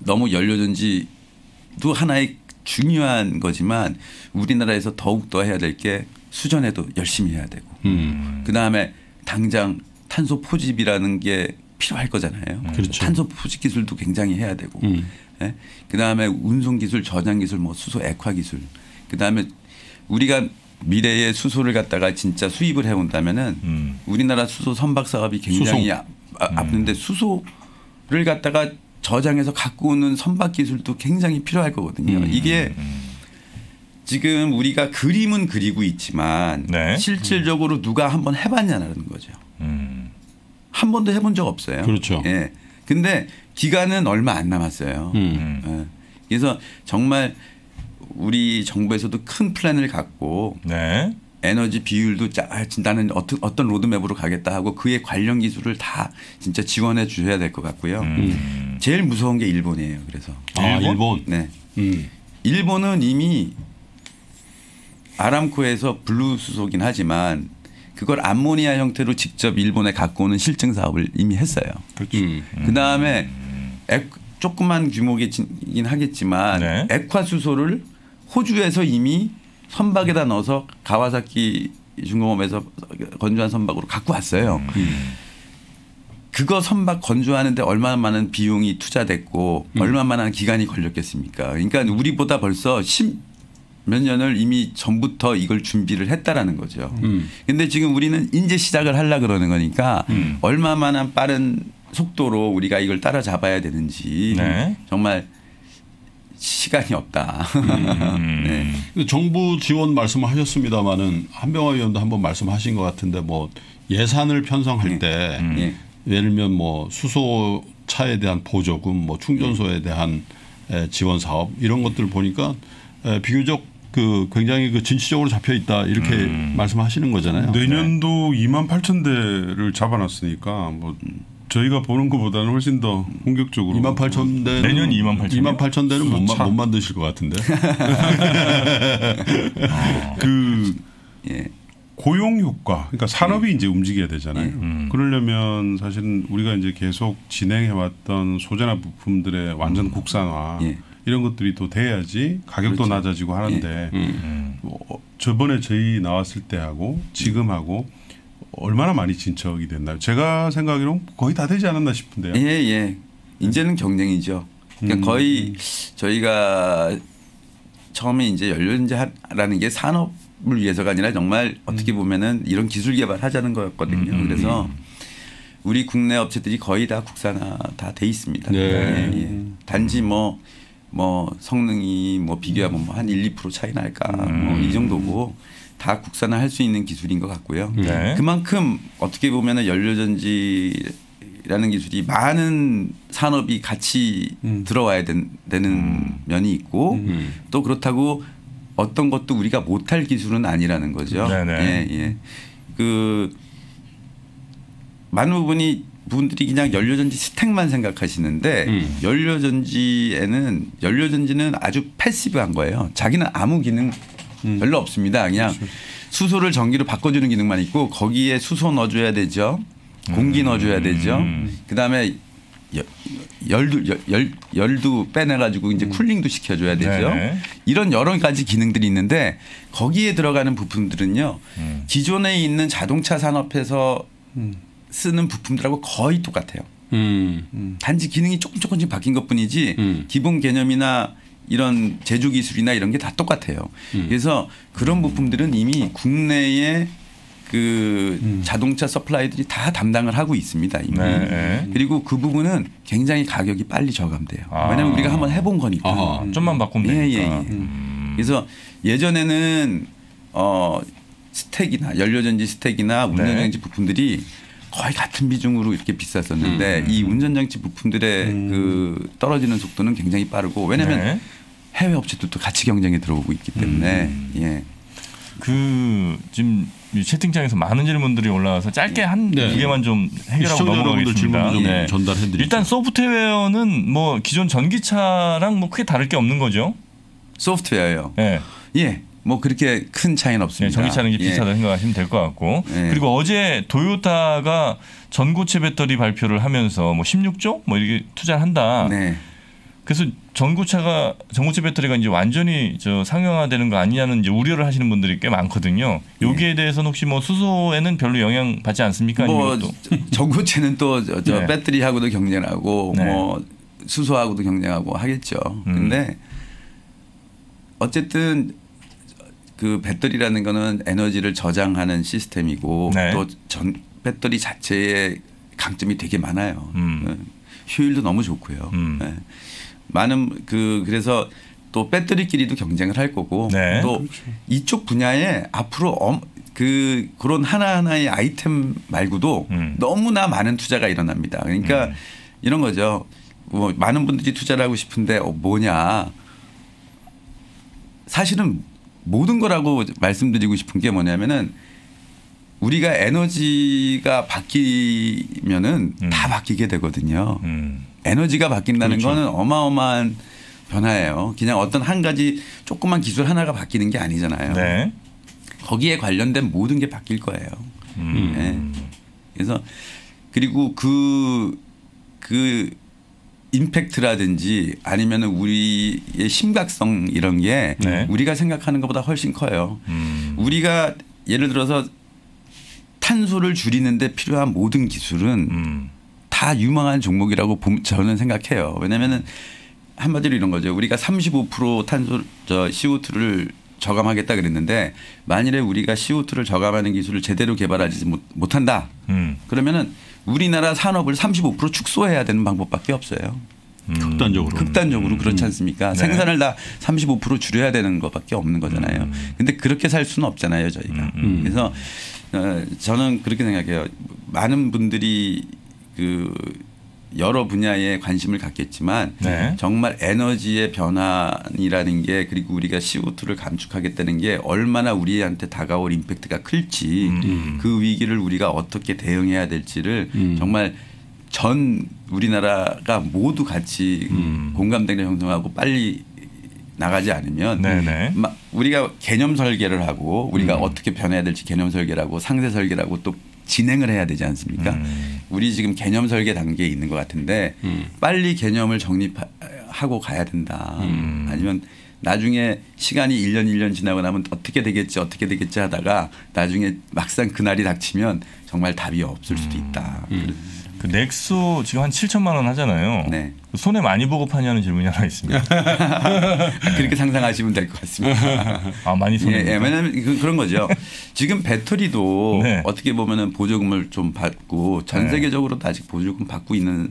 너무 연료전지도 하나의 중요한 거지만 우리나라에서 더욱 더 해야 될 게 수전에도 열심히 해야 되고 음. 그 다음에 당장 탄소 포집이라는 게 필요할 거잖아요. 그렇죠. 탄소 포집 기술도 굉장히 해야 되고 음. 예? 그다음에 운송 기술, 저장 기술, 뭐 수소 액화 기술. 그 다음에 우리가 미래의 수소를 갖다가 진짜 수입을 해 온다면은 음. 우리나라 수소 선박 사업이 굉장히 수송. 아, 아, 아픈데 수소를 갖다가 저장해서 갖고 오는 선박 기술도 굉장히 필요할 거거든요. 음. 이게 지금 우리가 그림은 그리고 있지만 네. 실질적으로 누가 한번 해봤냐는 거죠. 음. 한 번도 해본 적 없어요. 그렇죠. 예. 근데 기간은 얼마 안 남았어요. 음. 예. 그래서 정말 우리 정부에서도 큰 플랜을 갖고 네. 에너지 비율도 짜, 아, 나는 어떤 어떤 로드맵으로 가겠다 하고 그에 관련 기술을 다 진짜 지원해 주셔야 될 것 같고요. 음. 제일 무서운 게 일본이에요. 그래서 아, 일본? 일본. 네. 음. 일본은 이미 아람코에서 블루 수소긴 하지만 그걸 암모니아 형태로 직접 일본에 갖고 오는 실증 사업을 이미 했어요. 음. 그 다음에 조그만 규모이긴 하겠지만 네. 액화 수소를 호주에서 이미 선박에다 넣어서 가와사키 중공업에서 건조한 선박으로 갖고 왔어요. 그거 선박 건조하는데 얼마나 많은 비용이 투자됐고 얼마나 많은 기간이 걸렸겠습니까? 그러니까 우리보다 벌써 10 몇 년을 이미 전부터 이걸 준비를 했다라는 거죠. 음. 근데 지금 우리는 이제 시작을 하려 그러는 거니까 음. 얼마만한 빠른 속도로 우리가 이걸 따라잡아야 되는지 네. 정말 시간이 없다. 음. 네. 정부 지원 말씀하셨습니다마는 한병화 의원도 한번 말씀하신 것 같은데 뭐 예산을 편성할 네. 때 음. 예. 예를 들면 뭐 수소 차에 대한 보조금, 뭐 충전소에 대한 에, 지원 사업 이런 것들 보니까 에, 비교적 그 굉장히 그 진취적으로 잡혀 있다 이렇게 음. 말씀하시는 거잖아요. 내년도 2만 8천 대를 잡아놨으니까 뭐 저희가 보는 것보다는 훨씬 더 본격적으로 2만 8천 대 내년 2만 8천 2만 8천 대는 못, 마- 차. 못 만드실 것 같은데. 그 예. 고용 효과, 그러니까 산업이 네. 이제 움직여야 되잖아요. 음. 그러려면 사실은 우리가 이제 계속 진행해왔던 소재나 부품들의 완전 국산화 예. 이런 것들이 또 돼야지 가격도 그렇죠. 낮아지고 하는데 음. 뭐 저번에 저희 나왔을 때하고 지금하고 얼마나 많이 진척이 됐나요? 제가 생각하기로는 거의 다 되지 않았나 싶은데요. 예, 예. 이제는 경쟁이죠. 그러니까 음. 거의 저희가 처음에 이제 연료전지라는 게 산업을 위해서가 아니라 정말 어떻게 보면은 이런 기술 개발하자는 거였거든요. 음, 음, 그래서 우리 국내 업체들이 거의 다 국산화 다 돼 있습니다. 네. 예, 예. 단지 뭐, 뭐 성능이 뭐 비교하면 뭐 한 1, 2% 차이 날까 뭐 이 정도고 다 국산화 할 수 있는 기술인 것 같고요. 네. 그만큼 어떻게 보면은 연료전지라는 기술이 많은 산업이 같이 들어와야 된, 되는 면이 있고 음. 또 그렇다고 어떤 것도 우리가 못할 기술은 아니라는 거죠. 네네. 예, 예. 그 많은 부분이 분들이 그냥 연료전지 스택만 생각하시는데 음. 연료전지에는 연료전지는 아주 패시브한 거예요. 자기는 아무 기능 별로 없습니다. 그냥 수소를 전기로 바꿔주는 기능만 있고 거기에 수소 넣어줘야 되죠. 공기 넣어줘야 되죠. 음. 그다음에 여- 열도 열- 열 열도 빼내가지고 이제 쿨링도 시켜줘야 되죠. 네네. 이런 여러 가지 기능들이 있는데 거기에 들어가는 부품들은요 음. 기존에 있는 자동차 산업에서 쓰는 부품들하고 거의 똑같아요. 음. 단지 기능이 조금 조금씩 바뀐 것뿐이지 음. 기본 개념이나 이런 제조 기술이나 이런 게 다 똑같아요. 음. 그래서 그런 부품들은 이미 국내에 그 음. 자동차 supplier들이 다 담당을 하고 있습니다. 이미. 네, 네. 그리고 그 부분은 굉장히 가격이 빨리 저감돼요. 아. 왜냐하면 우리가 한번 해본 거니까. 아하. 좀만 바꾸면 예, 되니까. 예, 예. 음. 그래서 예전에는 어 스택이나 연료전지 스택이나 네. 운전장치 부품들이 거의 같은 비중으로 이렇게 비쌌었는데 음. 이 운전장치 부품들의 그 떨어지는 속도는 굉장히 빠르고 왜냐하면 네. 해외 업체들도 같이 경쟁에 들어오고 있기 때문에 음. 예. 그 지금 이 채팅창에서 많은 질문들이 올라와서 짧게 한두 네. 개만 좀 해결하고 넘어가겠습니다. 네. 전달해드리죠. 일단 소프트웨어는 뭐 기존 전기차랑 뭐 크게 다를 게 없는 거죠. 소프트웨어요. 예. 예. 뭐 그렇게 큰 차이는 네, 없습니다. 전기차는 이제 예. 비슷하다 생각하시면 될 것 같고 예. 그리고 어제 도요타가 전고체 배터리 발표를 하면서 뭐 16조 뭐 이렇게 투자를 한다. 네. 그래서 전고차가 전고체 배터리가 이제 완전히 저 상용화되는 거 아니냐는 이제 우려를 하시는 분들이 꽤 많거든요. 여기에 대해서는 혹시 뭐 수소에는 별로 영향 받지 않습니까? 뭐 또 전고체는 또저 네. 배터리하고도 경쟁하고 네. 뭐 수소하고도 경쟁하고 하겠죠. 음. 근데 어쨌든 그 배터리라는 거는 에너지를 저장하는 시스템이고 네. 또전 배터리 자체의 강점이 되게 많아요. 음. 네. 효율도 너무 좋고요. 음. 네. 많은 그 그래서 또 배터리끼리도 경쟁을 할 거고 네. 또 이쪽 분야에 앞으로 엄, 그 그런 하나하나의 아이템 말고도 음. 너무나 많은 투자가 일어납니다. 그러니까 음. 이런 거죠. 뭐 많은 분들이 투자를 하고 싶은데 어, 뭐냐? 사실은 모든 거라고 말씀드리고 싶은 게 뭐냐면은 우리가 에너지가 바뀌면은 음. 다 바뀌게 되거든요. 음. 에너지가 바뀐다는 그렇죠. 거는 어마어마한 변화예요. 그냥 어떤 한 가지 조그만 기술 하나가 바뀌는 게 아니잖아요. 네. 거기에 관련된 모든 게 바뀔 거예요. 음. 네. 그래서 그리고 그, 그 임팩트라든지 아니면은 우리의 심각성 이런 게 네. 우리가 생각하는 것보다 훨씬 커요. 음. 우리가 예를 들어서 탄소를 줄이는데 필요한 모든 기술은 음. 다 유망한 종목이라고 봄- 저는 생각해요. 왜냐하면은 한마디로 이런 거죠. 우리가 35% 탄소 저 CO2를 저감하겠다 그랬는데 만일에 우리가 CO2를 저감하는 기술을 제대로 개발하지 못, 못한다. 음. 그러면은 우리나라 산업을 35% 축소해야 되는 방법밖에 없어요. 음. 극단적으로. 극단적으로 그렇지 않습니까? 네. 생산을 다 35% 줄여야 되는 것밖에 없는 거잖아요. 근데 그렇게 살 수는 없잖아요, 저희가. 음, 그래서 어, 저는 그렇게 생각해요. 많은 분들이 그 여러 분야에 관심을 갖겠지만 네. 정말 에너지의 변환이라는 게 그리고 우리가 CO2를 감축하겠다는 게 얼마나 우리한테 다가올 임팩트가 클지 음. 그 위기를 우리가 어떻게 대응해야 될지를 음. 정말 전 우리나라가 모두 같이 음. 공감대를 형성하고 빨리 나가지 않으면 네네. 마- 우리가 개념 설계를 하고 우리가 음. 어떻게 변해야 될지 개념 설계를 하고 상세 설계를 하고 또 진행을 해야 되지 않습니까? 음. 우리 지금 개념 설계 단계에 있는 것 같은데 음. 빨리 개념을 정립하고 가야 된다. 음. 아니면 나중에 시간이 1년 1년 지나고 나면 어떻게 되겠지 어떻게 되겠지 하다가 나중에 막상 그날이 닥치면 정말 답이 없을 수도 있다. 그 넥소 지금 한 7천만 원 하잖아요. 네. 손해 많이 보고 파냐는 질문이 하나 있습니다. 그렇게 상상하시면 될 것 같습니다. 아 많이 손해. 예, 예, 왜냐하면 그- 그런 거죠. 지금 배터리도 네. 어떻게 보면은 보조금을 좀 받고 전 네. 세계적으로도 아직 보조금 받고 있는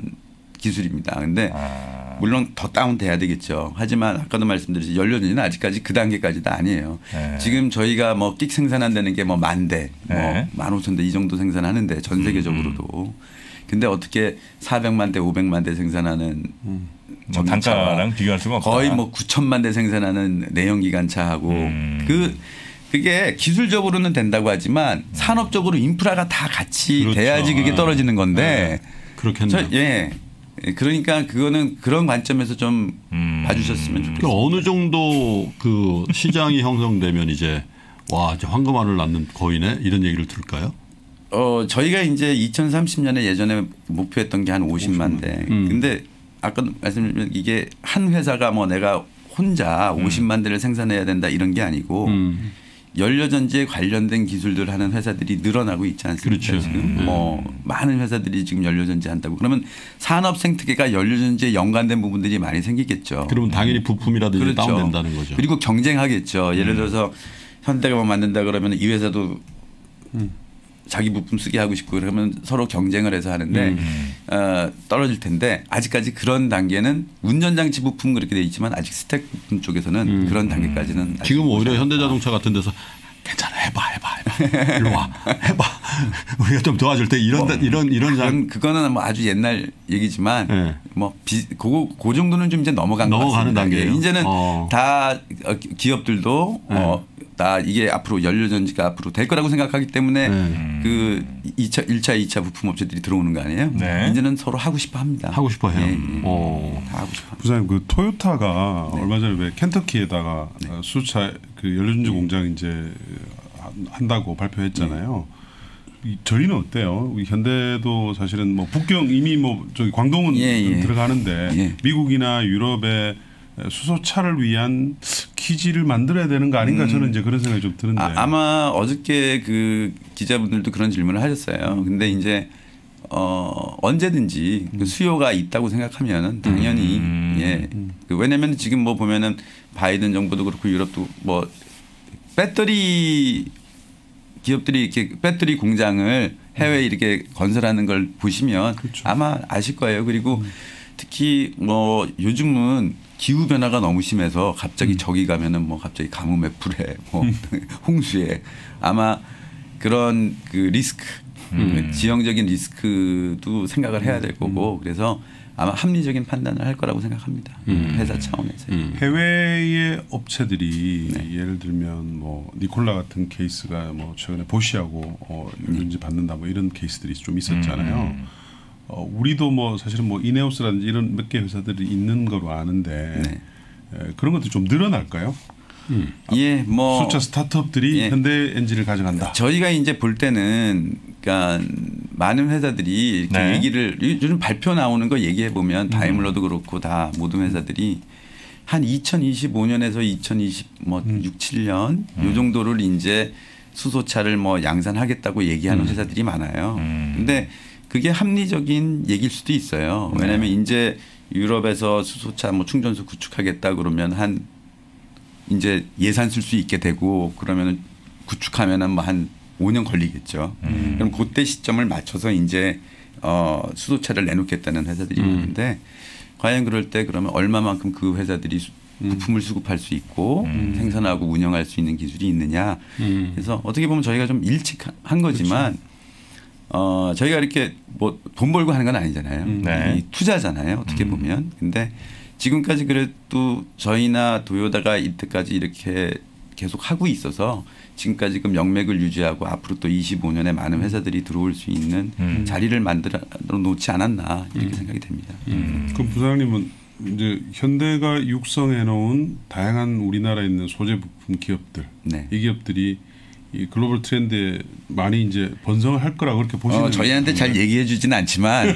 기술입니다. 근데 아, 물론 더 다운돼야 되겠죠. 하지만 아까도 말씀드렸듯이 연료전지는 아직까지 그 단계까지도 아니에요. 네. 지금 저희가 뭐 끽 생산한다는 게 뭐 만 대, 네. 음, 뭐만 오천 대 이 정도 생산하는데 전 세계적으로도. 근데 어떻게 400만 대, 500만 대 생산하는 뭐 전기차와 단가랑 비교할 수가 없다. 거의 뭐 9천만 대 생산하는 내연 기관차하고 음. 그 그게 기술적으로는 된다고 하지만 산업적으로 인프라가 다 같이 그렇죠. 돼야지 그게 아. 떨어지는 건데 그렇겠네요. 저, 예. 그러니까 그거는 그런 관점에서 좀 음. 봐주셨으면 그 좋겠어요. 어느 정도 그 시장이 형성되면 이제 와 이제 황금알을 낳는 거인에 이런 얘기를 들을까요? 어 저희가 이제 2030년에 예전에 목표했던 게 한 50만 대. 음. 근데 아까 말씀드린 이게 한 회사가 뭐 내가 혼자 50만 대를 생산해야 된다 이런 게 아니고 음. 연료전지에 관련된 기술들 하는 회사들이 늘어나고 있지 않습니까? 그렇죠. 지금 뭐 많은 회사들이 지금 연료전지 한다고 그러면 산업 생태계가 연료전지에 연관된 부분들이 많이 생기겠죠. 그러면 당연히 부품이라든지 그렇죠. 다운된다는 거죠. 그리고 경쟁하겠죠. 음. 예를 들어서 현대가 뭐 만든다 그러면 이 회사도 음. 자기 부품 쓰게 하고 싶고 그러면 서로 경쟁을 해서 하는데 음. 어, 떨어질 텐데 아직까지 그런 단계는 운전장치 부품 그렇게 돼 있지만 아직 스택 부품 쪽에서는 그런 단계까지는 음. 지금 못 오히려. 현대자동차 같은 데서 괜찮아 해봐 해봐 해봐 일로 와 해봐 우리가 좀 도와줄 때 이런 이런 이런 장 그건 그거는 뭐 아주 옛날 얘기지만 네. 뭐 비, 그거 그 정도는 좀 이제 넘어간 것 넘어가는. 단계예요? 예, 이제는 어. 다 어, 기업들도 어, 다 이게 앞으로 연료 전지가 앞으로 될 거라고 생각하기 때문에 네. 그 2차, 1차, 2차 부품 업체들이 들어오는 거 아니에요? 네. 이제는 서로 하고 싶어 합니다. 하고 싶어 해요. 어. 다 하고 싶어. 부장님 그 토요타가 얼마 전에 왜 켄터키에다가 어, 수차 그 연료 전지 공장 이제 한- 한다고 발표했잖아요. 이 저희는 어때요? 현대도 사실은 뭐 북경 이미 뭐 저기 광동은 예, 예. 들어가는데 예. 미국이나 유럽의 수소차를 위한 기지를 만들어야 되는 거 아닌가 저는 이제 그런 생각이 좀 드는데. 음. 아, 아마 어저께 그 기자분들도 그런 질문을 하셨어요. 근데 이제 어 언제든지 그 수요가 있다고 생각하면은 당연히 음. 예. 그 왜냐면 지금 뭐 보면은 바이든 정부도 그렇고 유럽도 뭐 배터리 기업들이 이렇게 배터리 공장을 해외에 이렇게 건설하는 걸 보시면 그렇죠. 아마 아실 거예요. 그리고 특히 뭐 요즘은 기후 변화가 너무 심해서 갑자기 저기 가면은 뭐 갑자기 가뭄에 불에 뭐 홍수에 아마 그런 그 리스크 그 지형적인 리스크도 생각을 해야 될 거고 그래서 아마 합리적인 판단을 할 거라고 생각합니다. 회사 차원에서. 음. 해외의 업체들이 예를 들면 뭐 니콜라 같은 케이스가 뭐 최근에 보시하고 어 연지 받는다 뭐 이런 케이스들이 좀 있었잖아요. 어 우리도 뭐 사실은 뭐 이네오스라든지 이런 몇 개 회사들이 있는 거로 아는데 네. 에, 그런 것도 좀 늘어날까요? 예, 뭐 수차 스타트업들이 예. 현대 엔진을 가져간다. 저희가 이제 볼 때는 그러니까 많은 회사들이 이렇게 네. 얘기를 요즘 발표 나오는 거 얘기해 보면 다이물러도 그렇고 다 모든 회사들이 한 2025년에서 2026, 뭐 6, 7년 요 정도를 이제 수소차를 뭐 양산하겠다고 얘기하는 회사들이 많아요. 음. 근데 그게 합리적인 얘기일 수도 있어요. 왜냐하면 이제 유럽에서 수소차 뭐 충전소 구축하겠다 그러면 한 이제 예산 쓸 수 있게 되고 그러면은 구축하면은 뭐한 5년 걸리겠죠. 그럼 그때 시점을 맞춰서 이제 어 수소차를 내놓겠다는 회사들이 많은데 과연 그럴 때 그러면 얼마만큼 그 회사들이 수- 부품을 수급할 수 있고 생산하고 운영할 수 있는 기술이 있느냐. 음. 그래서 어떻게 보면 저희가 좀 일찍 하- 한 거지만 어 저희가 이렇게 뭐 돈 벌고 하는 건 아니잖아요. 네. 이 투자잖아요. 어떻게 보면. 근데 지금까지 그래도 저희나 도요다가 이때까지 이렇게 계속 하고 있어서 지금까지 그 명맥을 유지하고 앞으로 또 25년에 많은 회사들이 들어올 수 있는 음. 자리를 만들어 놓지 않았나 이렇게 생각이 됩니다. 그 부장님은 이제 현대가 육성해 놓은 다양한 우리나라에 있는 소재 부품 기업들 네. 이 기업들이 이 글로벌 트렌드에 많이 이제 편승을 할 거라고 그렇게 보시는 어, 저희한테 잘? 얘기해 주지는 않지만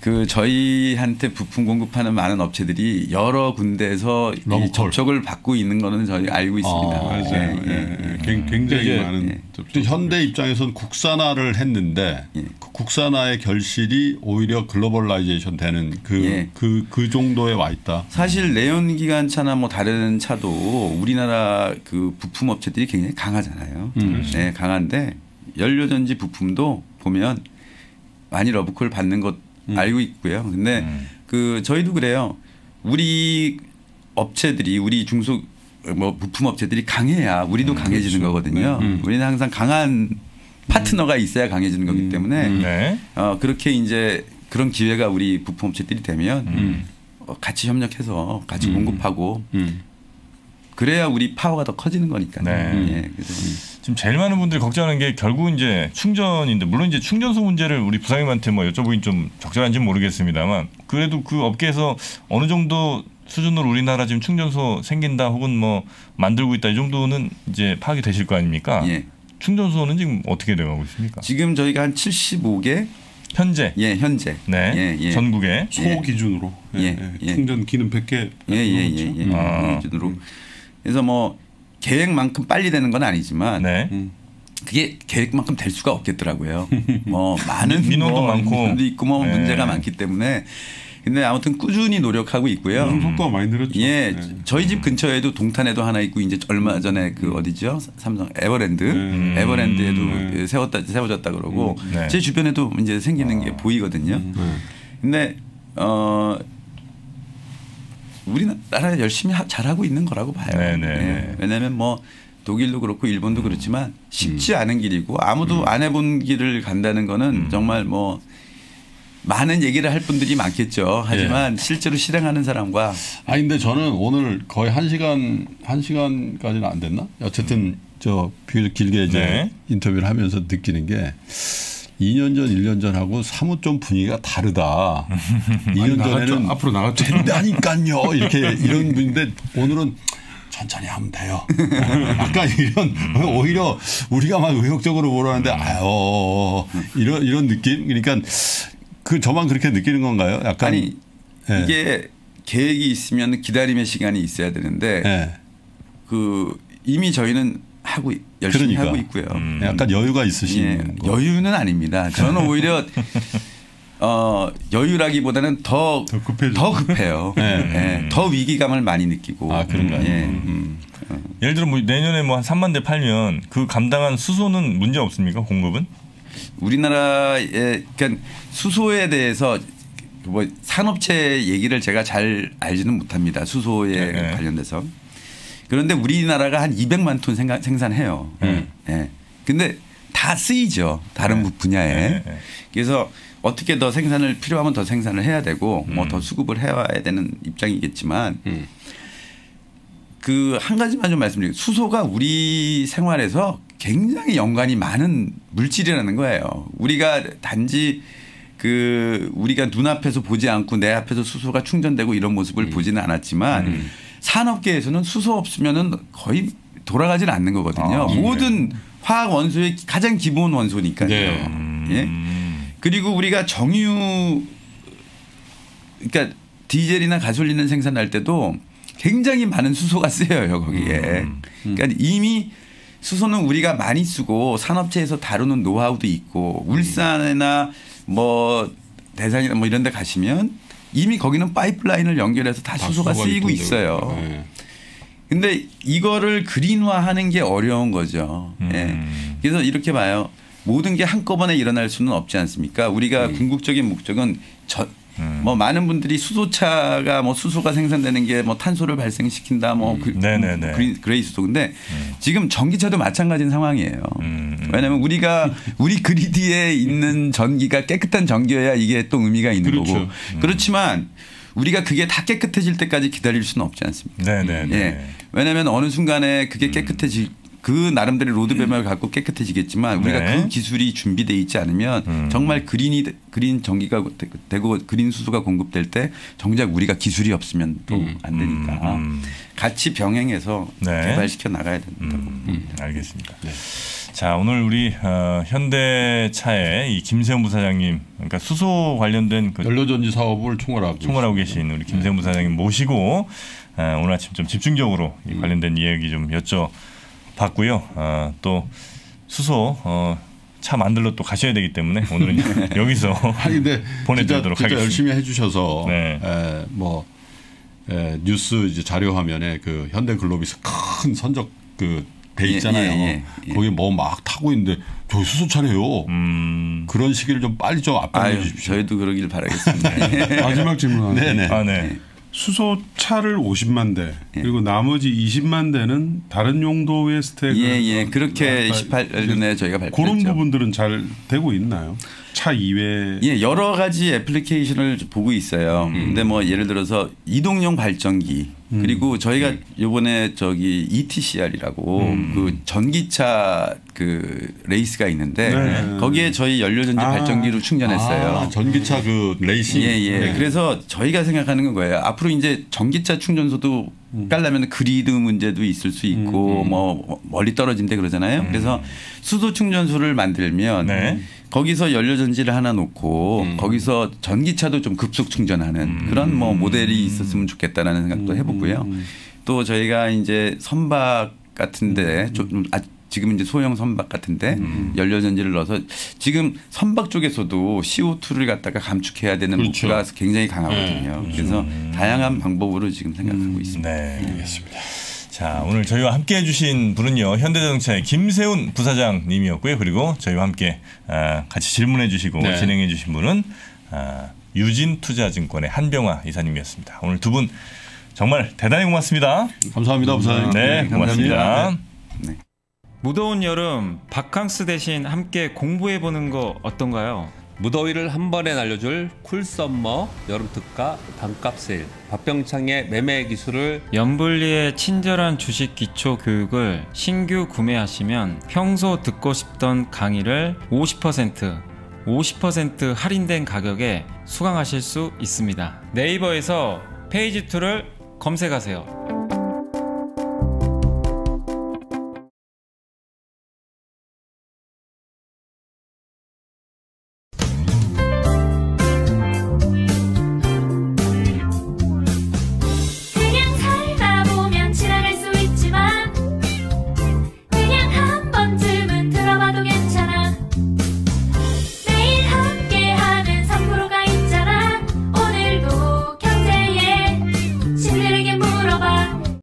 그 저희한테 부품 공급하는 많은 업체들이 여러 군데에서 이. 접촉을 받고 있는 거는 저희 알고 있습니다. 아, 맞아요. 예, 예, 예, 예. 굉- 굉장히 많은 예. 현대 입장에서는 국산화를 했는데 예. 그 국산화의 결실이 오히려 globalization 되는 그 예. 그, 그 정도에 와 있다. 사실 내연 기관차나 뭐 다른 차도 우리나라 그 부품 업체들이 굉장히 강하잖아요. 네, 강한데 연료전지 부품도 보면 많이 러브콜 받는 것 알고 있고요. 근데 그 저희도 그래요. 우리 업체들이 우리 중소 뭐 부품 업체들이 강해야 우리도 강해지는 거거든요. 우리는 항상 강한 파트너가 있어야 강해지는 거기 때문에 네. 어, 그렇게 이제 그런 기회가 우리 부품 업체들이 되면 어, 같이 협력해서 같이 공급하고 음. 그래야 우리 파워가 더 커지는 거니까요. 네. 예, 그래서 지금 제일 많은 분들이 걱정하는 게 결국 이제 충전인데 물론 이제 충전소 문제를 우리 부장님한테 뭐 여쭤보긴 좀 적절한지는 모르겠습니다만 그래도 그 업계에서 어느 정도 수준으로 우리나라 지금 충전소 생긴다 혹은 뭐 만들고 있다 이 정도는 이제 파악이 되실 거 아닙니까? 예. 충전소는 지금 어떻게 돼가고 있습니까? 지금 저희가 한 75개 현재 예 현재 네 예, 예. 전국에 소 예. 기준으로 예, 예, 예. 예. 충전 기능 100개 예예예 예, 예, 아. 기준으로 그래서 뭐 계획만큼 빨리 되는 건 아니지만 네. 그게 계획만큼 될 수가 없겠더라고요. 뭐 많은 민원도 뭐 많고. 있고 뭐 네. 문제가 많기 때문에 근데 아무튼 꾸준히 노력하고 있고요. 운송 속도가 많이 늘었죠. 예, 예. 저희 집 근처에도 동탄에도 하나 있고 이제 얼마 전에 그 어디죠? 삼성 에버랜드, 음. 에버랜드에도 음. 세웠다 세워졌다 그러고 음. 네. 제 주변에도 이제 생기는 게 보이거든요. 근데 어 우리나라 열심히 하- 잘하고 있는 거라고 봐요. 네, 네, 예. 네. 왜냐하면 뭐 독일도 그렇고 일본도 그렇지만 쉽지 않은 길이고 아무도 음. 안 해본 길을 간다는 거는 정말 뭐 많은 얘기를 할 분들이 많겠죠. 하지만 예. 실제로 실행하는 사람과 아 근데 저는 오늘 거의 한 시간 한 시간까지는 안 됐나? 어쨌든 저 비교적 길게 이제 네. 인터뷰를 하면서 느끼는 게 2년 전, 1년 전하고 사뭇 좀 분위기가 다르다. 2년 나갔죠. 전에는 앞으로 나갔죠. 된다니까요. 이렇게 이런 분인데 오늘은 천천히 하면 돼요. 약간 이런 오히려 우리가 막 의욕적으로 몰아하는데 아유 이런 이런 느낌. 그러니까 그 저만 그렇게 느끼는 건가요? 약간 아니 예. 이게 계획이 있으면 기다림의 시간이 있어야 되는데 예. 그 이미 저희는 하고 있- 열심히 그러니까. 하고 있고요. 음. 약간 여유가 예, 있으신 거. 여유는 아닙니다. 저는 오히려 어, 여유라기보다는 더, 더 급해져. 더 급해요. 네. 예, 더 위기감을 많이 느끼고. 아, 그런가요? 예. 음. 예를 들어 뭐 내년에 뭐 한 3만 대 팔면 그 감당한 수소는 문제 없습니까? 공급은? 우리나라의 그러니까 수소에 대해서 뭐 산업체 얘기를 제가 잘 알지는 못합니다. 수소에 네. 관련돼서. 그런데 우리나라가 한 200만 톤 생산, 생산해요. 음. 예. 근데 다 쓰이죠. 다른 네. 분야에. 네, 네. 그래서 어떻게 더 생산을 필요하면 더 생산을 해야 되고 뭐 음. 더 수급을 해와야 되는 입장이겠지만 그한 가지만 좀 말씀드리고 수소가 우리 생활에서 굉장히 연관이 많은 물질이라는 거예요. 우리가 단지 그 우리가 눈앞에서 보지 않고 내 앞에서 수소가 충전되고 이런 모습을 음. 보지는 않았지만 산업계에서는 수소 없으면은 거의 돌아가질 않는 거거든요. 아, 모든 화학 원소의 가장 기본 원소니까요. 네. 예. 음. 그리고 우리가 정유 그러니까 디젤이나 가솔린을 생산할 때도 굉장히 많은 수소가 쓰여요 거기에. 그러니까 이미 수소는 우리가 많이 쓰고 산업체에서 다루는 노하우도 있고 울산이나 뭐 대산이나 뭐 이런 데 가시면 이미 거기는 파이프라인을 연결해서 다, 다 수소가 수소가 쓰이고. 있어요. 네. 근데 이거를 그린화하는 게 어려운 거죠. 예. 음. 그래서 이렇게 봐요. 모든 게 한꺼번에 일어날 수는 없지 않습니까? 우리가 궁극적인 목적은 저, 뭐 많은 분들이 수소차가 뭐 수소가 생산되는 게 뭐 탄소를 발생시킨다 뭐 그, 네네네. 그린, 그레이 수소 근데 지금 전기차도 마찬가지인 상황이에요. 음. 왜냐하면 우리가 우리 그리드에 있는 전기가 깨끗한 전기여야 이게 또 의미가 있는 그렇죠. 거고 그렇지만 우리가 그게 다 깨끗해질 때까지 기다릴 수는 없지 않습니까? 네네네. 예. 왜냐하면 어느 순간에 음. 그게 깨끗해질 그 나름대로 로드맵을 갖고 깨끗해지겠지만 우리가 네. 그 기술이 준비돼 있지 않으면 음. 정말 그린이 그린 전기가 되- 되고 그린 수소가 공급될 때 정작 우리가 기술이 없으면 또안 되니까 음. 같이 병행해서 네. 개발시켜 나가야 된다고 음, 봅니다. 알겠습니다. 자 오늘 우리 어, 현대차의 이 김세훈 부사장님, 그러니까 수소 관련된 그 연료전지 사업을 총괄하고 총괄하고 있습니다. 계신 우리 김세훈 부사장님 모시고 어, 오늘 아침 좀 집중적으로 이 음. 관련된 이야기 좀 여쭤 봤고요. 어, 또 수소 어, 차 만들러 또 가셔야 되기 때문에 오늘은 여기서 아니 근데 보내드리도록 진짜, 하겠습니다. 진짜 열심히 해주셔서 네. 에, 뭐 에, 뉴스 이제 자료 화면에 그 현대글로비스 큰 선적 그돼 예, 있잖아요. 예, 예, 예. 거기 뭐 막 타고 있는데 저기 수소차래요. 음, 그런 시기를 좀 빨리 좀 아유, 주십시오. 저희도 그러길 바라겠습니다. 마지막 질문 하나. 네네. 아 네. 수소차를 50만 대 예. 그리고 나머지 20만 대는 다른 용도의 스택을 예, 예. 그렇게 아까 18년에 저희가 발표했죠. 그런 부분들은 잘 되고 있나요? 차 이외 예, 여러 가지 애플리케이션을 보고 있어요. 음. 근데 뭐 예를 들어서 이동용 발전기 그리고 저희가 요번에 저기 ETCR이라고 그 전기차 그 레이스가 있는데 거기에 저희 연료전지 아. 발전기로 충전했어요. 아, 전기차 그 레이싱. 예, 예. 네. 그래서 저희가 생각하는 건 거예요. 앞으로 이제 전기차 충전소도 깔려면 그리드 문제도 있을 수 있고 뭐 멀리 떨어진대 그러잖아요. 그래서 수소 충전소를 만들면 네. 거기서 연료 전지를 하나 놓고 거기서 전기차도 좀 급속 충전하는 그런 뭐 모델이 있었으면 좋겠다라는 생각도 해보고요. 또 저희가 이제 선박 같은데 좀 아, 지금 이제 소형 선박 같은데 연료 전지를 넣어서 지금 선박 쪽에서도 CO2를 갖다가 감축해야 되는 그렇죠. 목표가 굉장히 강하거든요. 그래서 다양한 방법으로 지금 생각하고 있습니다. 네. 알겠습니다. 자, 오늘 저희와 함께 해주신 분은요, 현대자동차의 김세훈 부사장님이었고요. 그리고 저희와 함께 아, 같이 질문해 주시고 네. 진행해 주신 분은 아, 유진투자증권의 한병화 이사님이었습니다. 오늘 두 분 정말 대단히 고맙습니다. 감사합니다, 부사장님. 네, 고맙습니다. 감사합니다. 무더운 여름 바캉스 대신 함께 공부해 보는 거 어떤가요? 무더위를 한 번에 날려줄 cool summer 여름 특가 반값 세일 박병창의 매매 기술을 염블리의 친절한 주식 기초 교육을 신규 구매하시면 평소 듣고 싶던 강의를 50% 50% 할인된 가격에 수강하실 수 있습니다. 네이버에서 페이지2를 검색하세요.